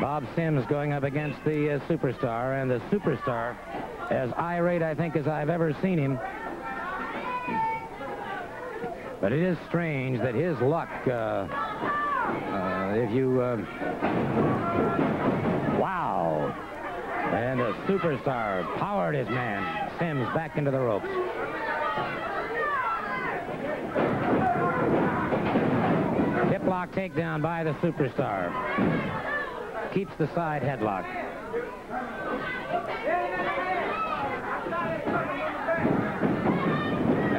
Bob Sims going up against the uh, superstar, and the superstar, as irate, I think, as I've ever seen him. But it is strange that his luck, uh, uh, if you... Uh, wow! And the superstar powered his man, Sims, back into the ropes. Hip lock takedown by the superstar keeps the side headlock.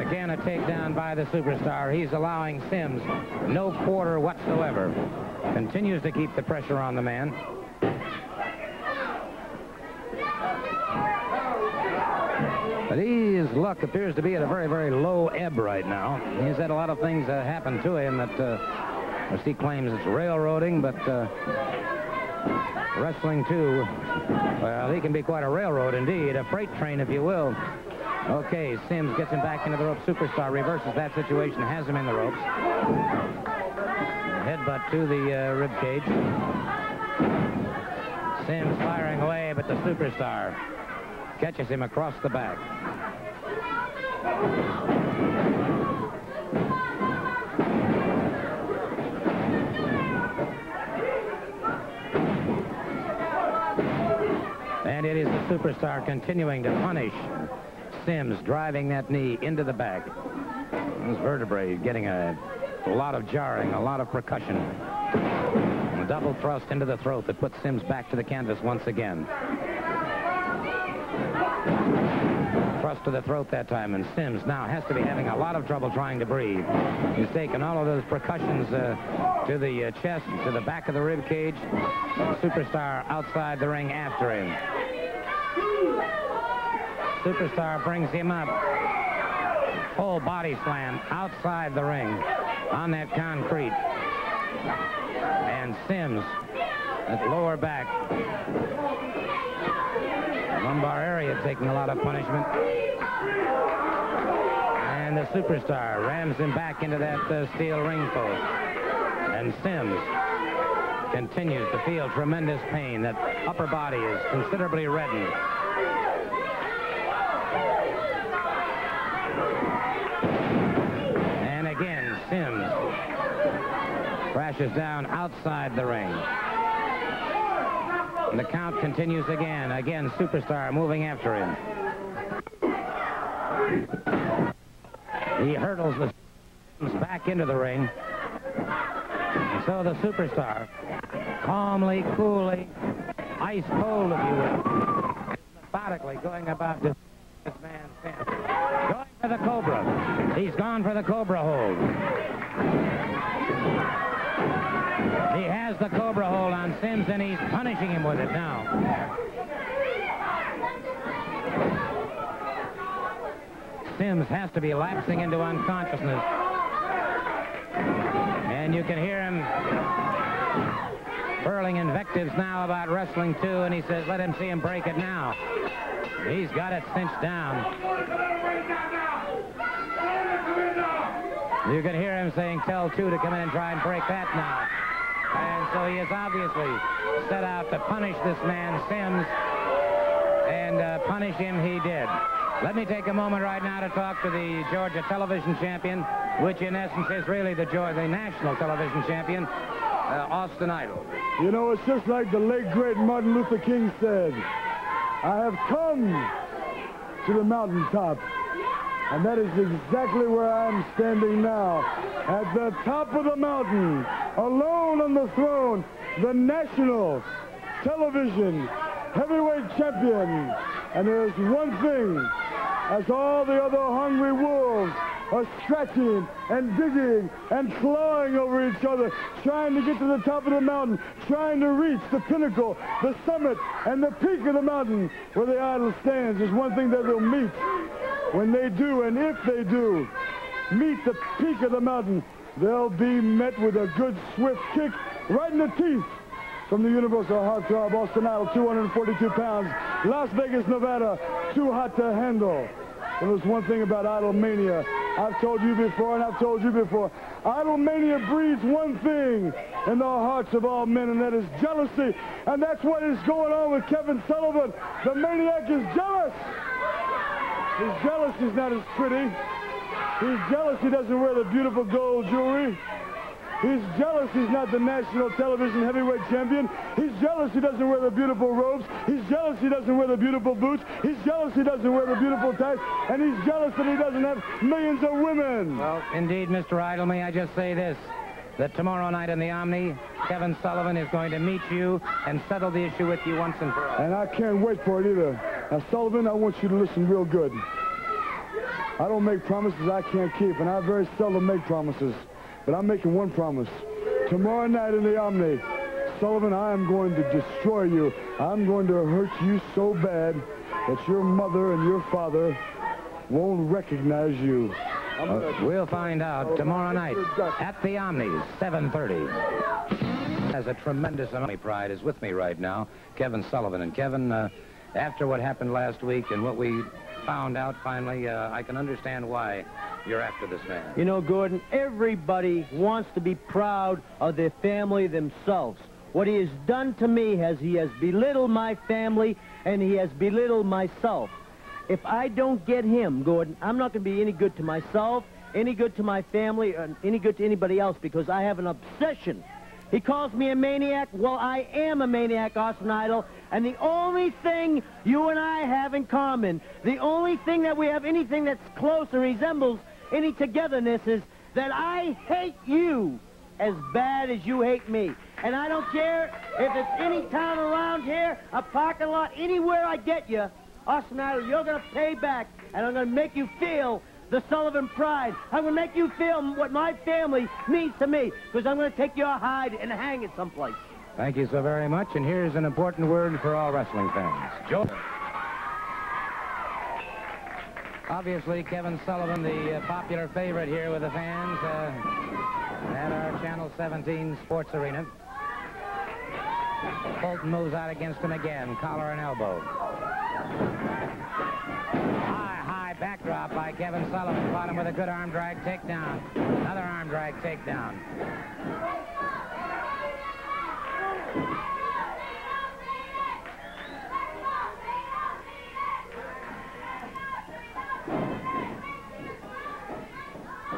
Again, a takedown by the superstar. He's allowing Sims no quarter whatsoever. Continues to keep the pressure on the man. But his luck appears to be at a very, very low ebb right now. He's had a lot of things uh, happen to him that uh, he claims it's railroading, but uh, wrestling two. Well, he can be quite a railroad indeed, a freight train, if you will. Okay, Sims gets him back into the ropes. Superstar reverses that situation, has him in the ropes. Headbutt to the uh, rib cage. Sims firing away, but the superstar catches him across the back. And it is the superstar continuing to punish Sims, driving that knee into the back. His vertebrae getting a, a lot of jarring, a lot of percussion. A double thrust into the throat that puts Sims back to the canvas once again. Thrust to the throat that time, and Sims now has to be having a lot of trouble trying to breathe. He's taken all of those percussions uh, to the uh, chest, to the back of the rib cage. Superstar outside the ring after him. Superstar brings him up. Full body slam outside the ring on that concrete. And Sims at lower back. Lumbar area taking a lot of punishment. And the superstar rams him back into that uh, steel ring post. And Sims continues to feel tremendous pain. That upper body is considerably reddened. And again, Sims down outside the ring. And the count continues again. Again, Superstar moving after him. He hurdles the back into the ring. And so the Superstar, calmly, coolly, ice cold, if you will, methodically going about this this man Sims. Going for the Cobra. He's gone for the Cobra hold. He has the Cobra hold on Sims, and he's punishing him with it now. Sims has to be lapsing into unconsciousness. And you can hear him hurling invectives now about wrestling two, and he says, let him see him break it now. He's got it cinched down. You can hear him saying, tell two to come in and try and break that now. So he has obviously set out to punish this man, Sims, and uh, punish him he did. Let me take a moment right now to talk to the Georgia television champion, which in essence is really the, Georgia, the national television champion, uh, Austin Idol. You know, it's just like the late, great Martin Luther King said, I have come to the mountaintop. And that is exactly where I am standing now, at the top of the mountain, alone on the throne, the national television heavyweight champion. And there's one thing, as all the other hungry wolves are scratching and digging and clawing over each other, trying to get to the top of the mountain, trying to reach the pinnacle, the summit, and the peak of the mountain where the idol stands. There's one thing that they'll meet when they do, and if they do, meet the peak of the mountain, they'll be met with a good swift kick right in the teeth from the Universal Heartthrob, Austin Idol, 242 pounds, Las Vegas, Nevada, too hot to handle. But there's one thing about Idol Mania. I've told you before, and I've told you before. Idol Mania breeds one thing in the hearts of all men, and that is jealousy. And that's what is going on with Kevin Sullivan. The maniac is jealous. His jealous he's not as pretty. He's jealous he doesn't wear the beautiful gold jewelry. He's jealous he's not the national television heavyweight champion. He's jealous he doesn't wear the beautiful robes. He's jealous he doesn't wear the beautiful boots. He's jealous he doesn't wear the beautiful ties. And he's jealous that he doesn't have millions of women. Well, indeed, Mr. Idol, may I just say this? That tomorrow night in the Omni, Kevin Sullivan is going to meet you and settle the issue with you once and for all. And I can't wait for it either. Now, Sullivan, I want you to listen real good. I don't make promises I can't keep, and I very seldom make promises. But I'm making one promise. Tomorrow night in the Omni, Sullivan, I am going to destroy you. I'm going to hurt you so bad that your mother and your father won't recognize you. Uh, we'll find out tomorrow night at the Omni, 7.30. Has a tremendous amount of pride is with me right now, Kevin Sullivan. And Kevin, uh, after what happened last week and what we found out finally, uh, I can understand why you're after this man. You know, Gordon, everybody wants to be proud of their family themselves. What he has done to me has he has belittled my family and he has belittled myself. If I don't get him, Gordon, I'm not going to be any good to myself, any good to my family, or any good to anybody else because I have an obsession. He calls me a maniac. Well, I am a maniac, Austin Idol. And the only thing you and I have in common, the only thing that we have anything that's close or resembles any togetherness is that I hate you as bad as you hate me. And I don't care if it's any town around here, a parking lot, anywhere I get you, Austin Idol, you're going to pay back, and I'm going to make you feel the Sullivan pride. I will make you feel what my family means to me, because I'm going to take your hide and hang it someplace. Thank you so very much. And here's an important word for all wrestling fans. Joe. Obviously, Kevin Sullivan, the uh, popular favorite here with the fans uh, at our Channel 17 Sports Arena. Fulton moves out against him again, collar and elbow. Backdrop by Kevin Sullivan. Caught him with a good arm drag takedown. Another arm drag takedown.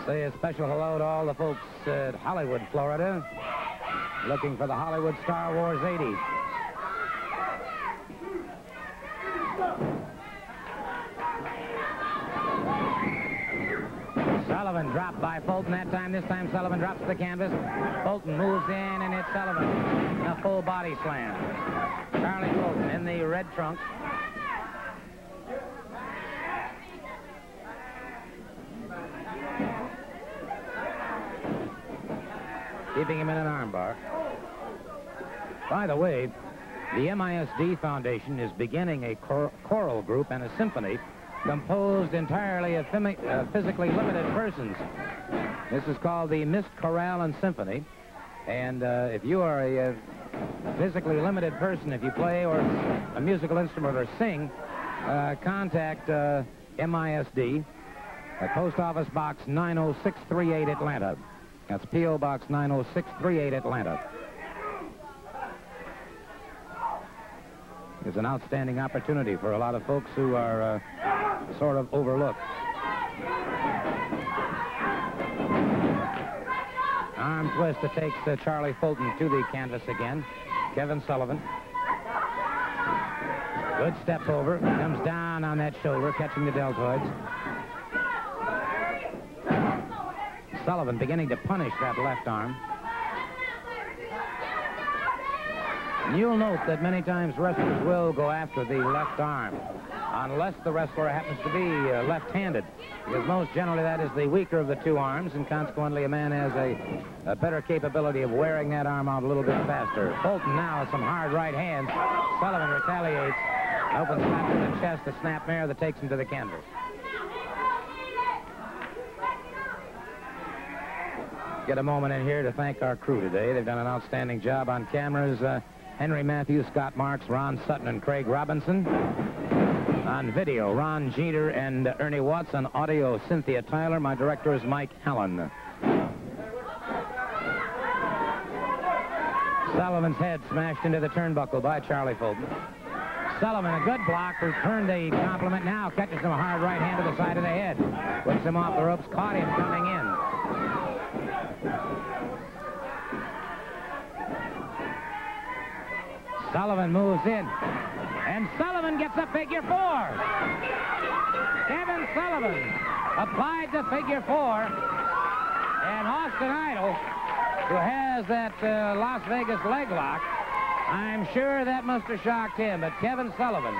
Say a special hello to all the folks at Hollywood, Florida, looking for the Hollywood Star Wars 80. By Fulton that time. This time Sullivan drops the canvas. Fulton moves in and it's Sullivan. A full body slam. Charlie Fulton in the red trunk. Keeping him in an armbar. By the way, the MISD Foundation is beginning a chor choral group and a symphony composed entirely of uh, physically limited persons. This is called the Mist Chorale and Symphony. And uh, if you are a, uh physically limited person, if you play or a musical instrument or sing, uh, contact uh, MISD at Post Office Box 90638 Atlanta. That's P.O. Box 90638 Atlanta. It's an outstanding opportunity for a lot of folks who are uh, sort of overlooked. Arm twist that takes uh, Charlie Fulton to the canvas again. Kevin Sullivan. Good step over. Comes down on that shoulder, catching the deltoids. Sullivan beginning to punish that left arm. And you'll note that many times wrestlers will go after the left arm unless the wrestler happens to be uh, left-handed, because most generally that is the weaker of the two arms, and consequently a man has a, a better capability of wearing that arm out a little bit faster. Fulton now has some hard right hands. Sullivan retaliates. Open slap the chest, a snap mare that takes him to the canvas. Get a moment in here to thank our crew today. They've done an outstanding job on cameras. Uh, Henry Matthews, Scott Marks, Ron Sutton, and Craig Robinson. On video, Ron Jeter and Ernie Watts. On audio, Cynthia Tyler. My director is Mike Allen. Sullivan's head smashed into the turnbuckle by Charlie Fulton. Sullivan, a good block, returned the compliment. Now catches him a hard right hand to the side of the head. Puts him off the ropes, caught him coming in. Sullivan moves in. And Sullivan gets a figure four. Kevin Sullivan applied the figure four. And Austin Idol, who has that uh, Las Vegas leg lock, I'm sure that must have shocked him. But Kevin Sullivan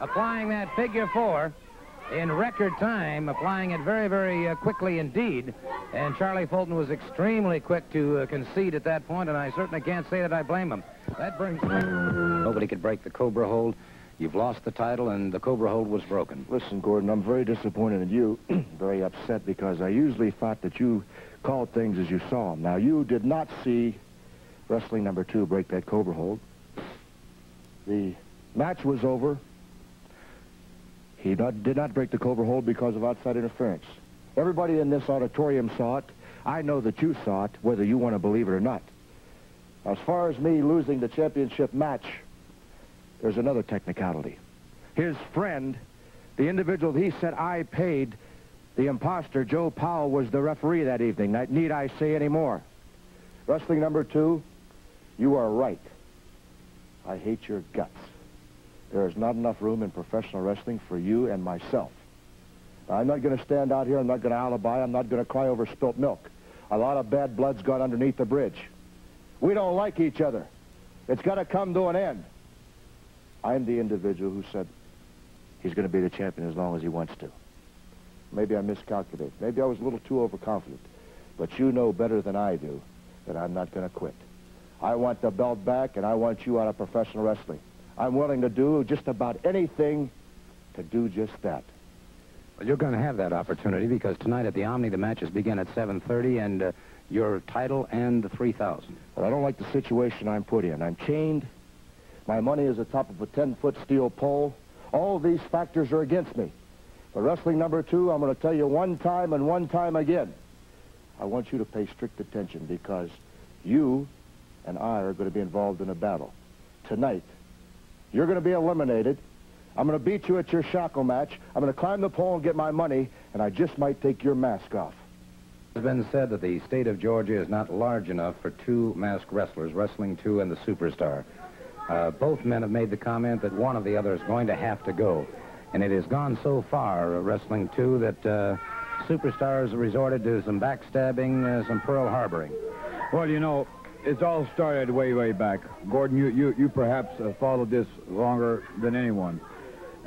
applying that figure four in record time, applying it very, very uh, quickly indeed. And Charlie Fulton was extremely quick to uh, concede at that point, and I certainly can't say that I blame him. That brings... Nobody could break the Cobra hold. You've lost the title, and the Cobra hold was broken. Listen, Gordon, I'm very disappointed in you, very upset, because I usually thought that you called things as you saw them. Now, you did not see wrestling number two break that Cobra hold. The match was over. He not, did not break the Cobra hold because of outside interference. Everybody in this auditorium saw it. I know that you saw it, whether you want to believe it or not. As far as me losing the championship match, there's another technicality. His friend, the individual he said I paid, the imposter, Joe Powell, was the referee that evening. Need I say any more? Wrestling number two, you are right. I hate your guts. There is not enough room in professional wrestling for you and myself. I'm not going to stand out here. I'm not going to alibi. I'm not going to cry over spilt milk. A lot of bad blood's gone underneath the bridge. We don't like each other. It's got to come to an end. I'm the individual who said he's going to be the champion as long as he wants to. Maybe I miscalculated. Maybe I was a little too overconfident. But you know better than I do that I'm not going to quit. I want the belt back, and I want you out of professional wrestling. I'm willing to do just about anything to do just that. Well, you're going to have that opportunity because tonight at the Omni, the matches begin at 7.30, and uh, your title and the 3000 But I don't like the situation I'm put in. I'm chained. My money is atop of a 10-foot steel pole. All these factors are against me. For wrestling number two, I'm going to tell you one time and one time again. I want you to pay strict attention because you and I are going to be involved in a battle. Tonight, you're going to be eliminated. I'm going to beat you at your shackle match. I'm going to climb the pole and get my money, and I just might take your mask off. It has been said that the state of Georgia is not large enough for two masked wrestlers, Wrestling 2 and the Superstar. Uh, both men have made the comment that one of the other is going to have to go. And it has gone so far, uh, Wrestling 2, that uh, Superstars resorted to some backstabbing, uh, some pearl harboring. Well, you know, it's all started way, way back. Gordon, you, you, you perhaps uh, followed this longer than anyone.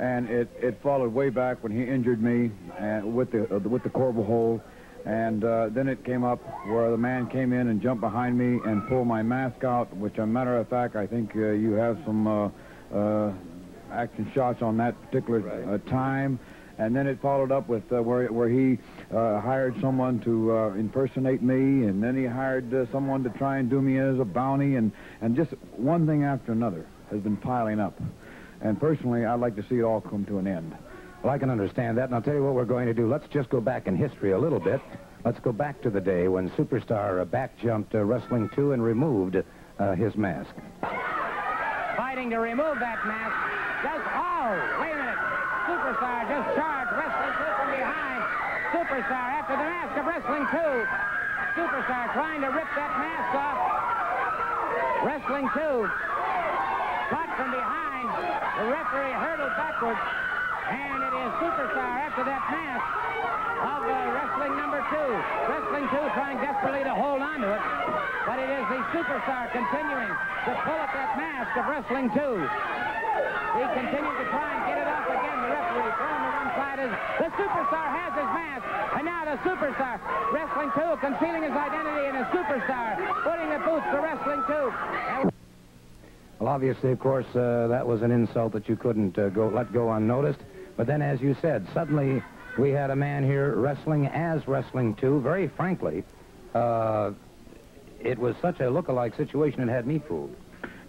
And it, it followed way back when he injured me uh, with the uh, with the Cobra hold. And uh, then it came up where the man came in and jumped behind me and pulled my mask out, which, as a matter of fact, I think you have some action shots on that particular right. time. And then it followed up with uh, where where he uh, hired someone to uh, impersonate me, and then he hired uh, someone to try and do me as a bounty, and and just one thing after another has been piling up. And personally, I'd like to see it all come to an end. Well, I can understand that, and I'll tell you what we're going to do. Let's just go back in history a little bit. Let's go back to the day when Superstar uh, back jumped uh, Wrestling 2 and removed uh, his mask. Fighting to remove that mask. Just, oh, wait a minute. Superstar just charged Wrestling 2 from behind. Superstar after the mask of Wrestling 2. Superstar trying to rip that mask off. Wrestling 2. Caught from behind. The referee hurdled backwards. And it is Superstar after that mask of uh, Wrestling number 2. Wrestling 2 trying desperately to hold on to it. But it is the Superstar continuing to pull at that mask of Wrestling 2. He continues to try and get. The referee throwing to one side is the Superstar has his mask. And now the Superstar, Wrestling 2, concealing his identity in a Superstar, putting the boots to Wrestling 2. Well, obviously, of course, uh, that was an insult that you couldn't uh, go let go unnoticed. But then, as you said, suddenly we had a man here wrestling as Wrestling 2. Very frankly, uh, it was such a look-alike situation it had me fooled.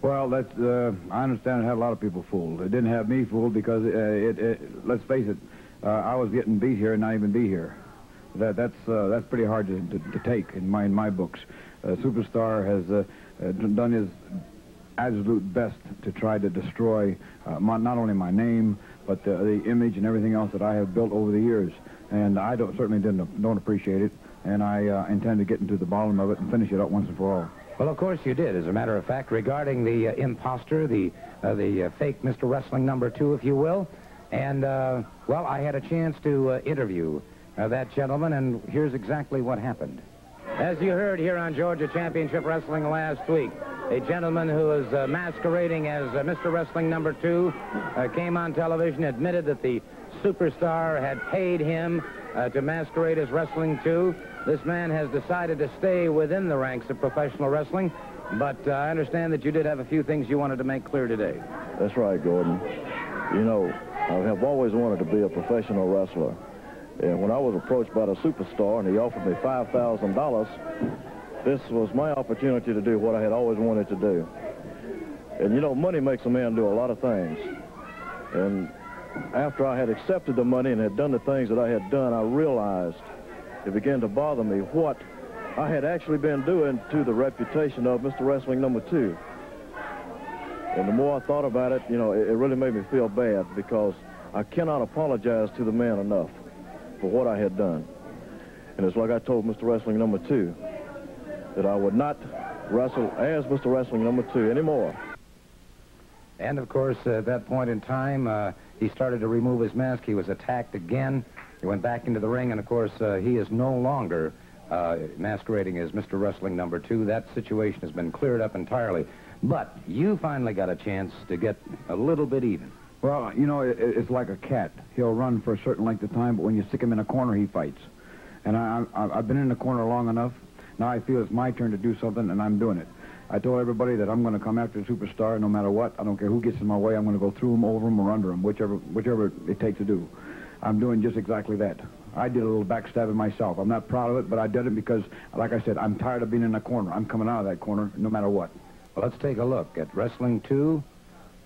Well, that's, uh, I understand it had a lot of people fooled. It didn't have me fooled because, uh, it, it, let's face it, uh, I was getting beat here and not even be here. That, that's, uh, that's pretty hard to, to, to take in my, in my books. Superstar has uh, uh, done his absolute best to try to destroy my, not only my name, but the, the image and everything else that I have built over the years. And I don't, certainly didn't, don't appreciate it, and I intend to get into the bottom of it and finish it up once and for all. Well, of course you did. As a matter of fact, regarding the uh, imposter, the uh, the uh, fake Mr. Wrestling number two, if you will, and uh, well, I had a chance to uh, interview uh, that gentleman, and here's exactly what happened. As you heard here on Georgia Championship Wrestling last week, a gentleman who was masquerading as Mr. Wrestling number two came on television, admitted that the superstar had paid him uh, to masquerade as Wrestling 2. This man has decided to stay within the ranks of professional wrestling, but uh, I understand that you did have a few things you wanted to make clear today. That's right, Gordon. You know, I have always wanted to be a professional wrestler. And when I was approached by the superstar and he offered me $5,000, this was my opportunity to do what I had always wanted to do. And you know, money makes a man do a lot of things. And after I had accepted the money and had done the things that I had done, I realized it began to bother me what I had actually been doing to the reputation of Mr. Wrestling number two. And the more I thought about it, you know, it, it really made me feel bad because I cannot apologize to the man enough for what I had done. And it's like I told Mr. Wrestling number two that I would not wrestle as Mr. Wrestling number two anymore. And of course, at that point in time, uh, he started to remove his mask. He was attacked again. He went back into the ring, and of course, uh, he is no longer uh, masquerading as Mr. Wrestling number two. That situation has been cleared up entirely. But you finally got a chance to get a little bit even. Well, you know, it, it's like a cat. He'll run for a certain length of time, but when you stick him in a corner, he fights. And I, I, I've been in the corner long enough. Now I feel it's my turn to do something, and I'm doing it. I told everybody that I'm going to come after the superstar no matter what. I don't care who gets in my way. I'm going to go through him, over him, or under him, whichever, whichever it takes to do. I'm doing just exactly that. I did a little backstabbing myself. I'm not proud of it, but I did it because, like I said, I'm tired of being in a corner. I'm coming out of that corner no matter what. Well, let's take a look at Wrestling 2,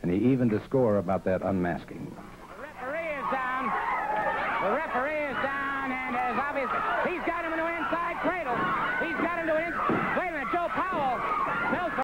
and he evened the score about that unmasking. the referee is down. The referee is down, and as obvious, he's got him